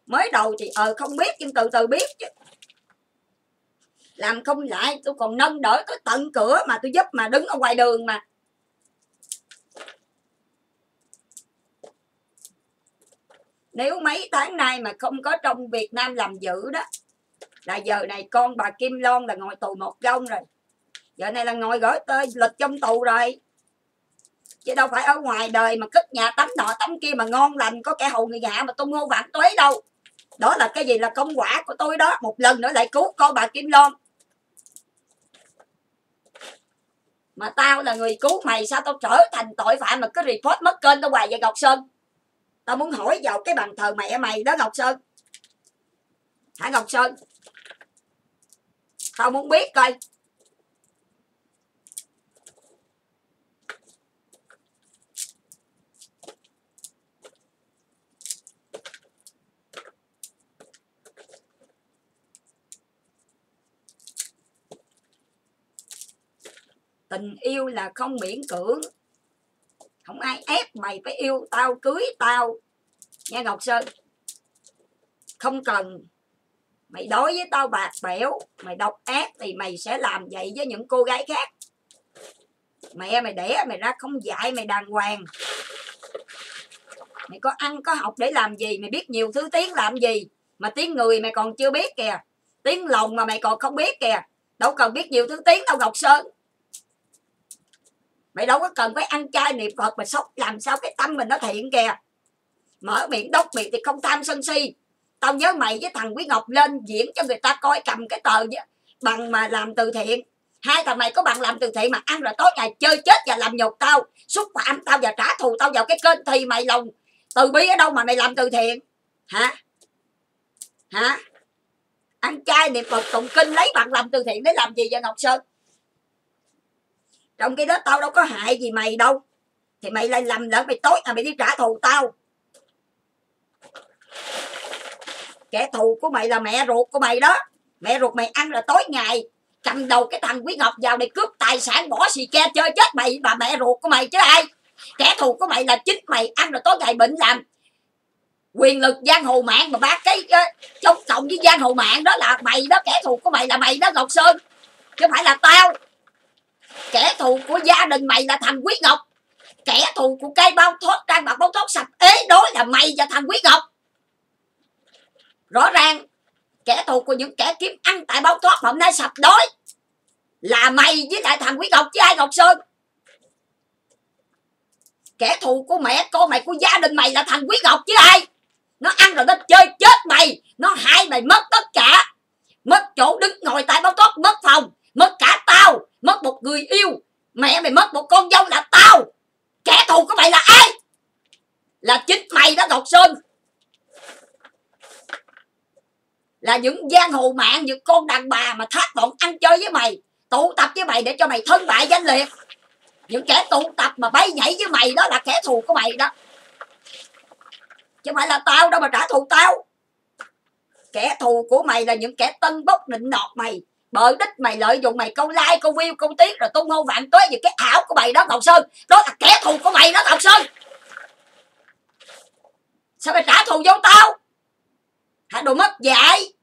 Mới đầu thì ờ không biết nhưng từ từ biết chứ. Làm không lại, tôi còn nâng đỡ tới tận cửa mà tôi giúp mà đứng ở ngoài đường mà. Nếu mấy tháng nay mà không có trong Việt Nam làm giữ đó, là giờ này con bà Kim Loan là ngồi tù một gông rồi. Giờ này là ngồi gửi tới lịch trong tù rồi chứ đâu phải ở ngoài đời mà cất nhà tắm nọ tắm kia mà ngon lành, có kẻ hầu người hạ mà tôi ngô vạn tuế đâu. Đó là cái gì là công quả của tôi đó. Một lần nữa lại cứu cô bà kim loan. Mà tao là người cứu mày, sao tao trở thành tội phạm mà cứ report mất kênh tao hoài vậy, ngọc sơn? Tao muốn hỏi vào cái bàn thờ mẹ mày đó, ngọc sơn. Hả, ngọc sơn? Tao muốn biết coi. Tình yêu là không miễn cưỡng. Không ai ép mày phải yêu tao, cưới tao. Nha ngọc sơn. Không cần. Mày đối với tao bạc bẽo, mày độc ác thì mày sẽ làm vậy với những cô gái khác. Mẹ mày đẻ mày ra không dạy mày đàng hoàng. Mày có ăn, có học để làm gì, mày biết nhiều thứ tiếng làm gì. Mà tiếng người mày còn chưa biết kìa. Tiếng lòng mà mày còn không biết kìa. Đâu cần biết nhiều thứ tiếng đâu, ngọc sơn mày đâu có cần phải ăn chay niệm phật mà sống, làm sao cái tâm mình nó thiện kìa. Mở miệng đốc miệng thì không tham sân si. Tao nhớ mày với thằng quý ngọc lên diễn cho người ta coi cầm cái tờ bằng mà làm từ thiện. Hai thằng mày có bằng làm từ thiện mà ăn rồi tối ngày chơi chết và làm nhục tao. Xúc phạm tao và trả thù tao vào cái kênh thì mày lòng từ bi ở đâu mà mày làm từ thiện? Hả? Hả? Ăn chay niệm phật tụng kinh lấy bằng làm từ thiện để làm gì vậy ngọc sơn? Trong cái đó tao đâu có hại gì mày đâu. Thì mày lại lầm lỡ mày tối à mày đi trả thù tao. Kẻ thù của mày là mẹ ruột của mày đó. Mẹ ruột mày ăn là tối ngày. Cầm đầu cái thằng quý ngọc vào để cướp tài sản, bỏ xì ke chơi chết mày và mẹ ruột của mày chứ ai. Kẻ thù của mày là chính mày, ăn là tối ngày bệnh làm. Quyền lực giang hồ mạng mà ba cái chống cộng với giang hồ mạng đó là mày đó, kẻ thù của mày là mày đó, ngọc sơn. Chứ không phải là tao kẻ thù của gia đình mày là thằng quý ngọc. Kẻ thù của cây bao thoát trang bạc bao thoát sạch, ế đối là mày và thằng quý ngọc. Rõ ràng, kẻ thù của những kẻ kiếm ăn tại bao thoát hôm nay sập đói là mày với lại thằng quý ngọc chứ ai ngọc sơn. Kẻ thù của mẹ con mày của gia đình mày là thằng quý ngọc chứ ai. Nó ăn rồi nó chơi chết mày, nó hại mày mất tất cả. Mất chỗ đứng ngồi tại bao thoát mất phòng, mất cả tao mất một người yêu mẹ mày mất một con dâu là tao. Kẻ thù của mày là ai? Là chính mày đó, ngọc sơn. Là những giang hồ mạng, những con đàn bà mà thác bọn ăn chơi với mày, tụ tập với mày để cho mày thân bại danh liệt. Những kẻ tụ tập mà bay nhảy với mày đó là kẻ thù của mày đó. Chứ phải là tao đâu mà trả thù tao. Kẻ thù của mày là những kẻ tân bốc nịnh nọt mày bởi đích mày lợi dụng mày, câu like, câu view, câu tiếc rồi tung hô vạn tuế về cái ảo của mày đó, ngọc sơn. Đó là kẻ thù của mày đó, ngọc sơn. Sao mày trả thù vô tao? Hả, đồ mất dạy.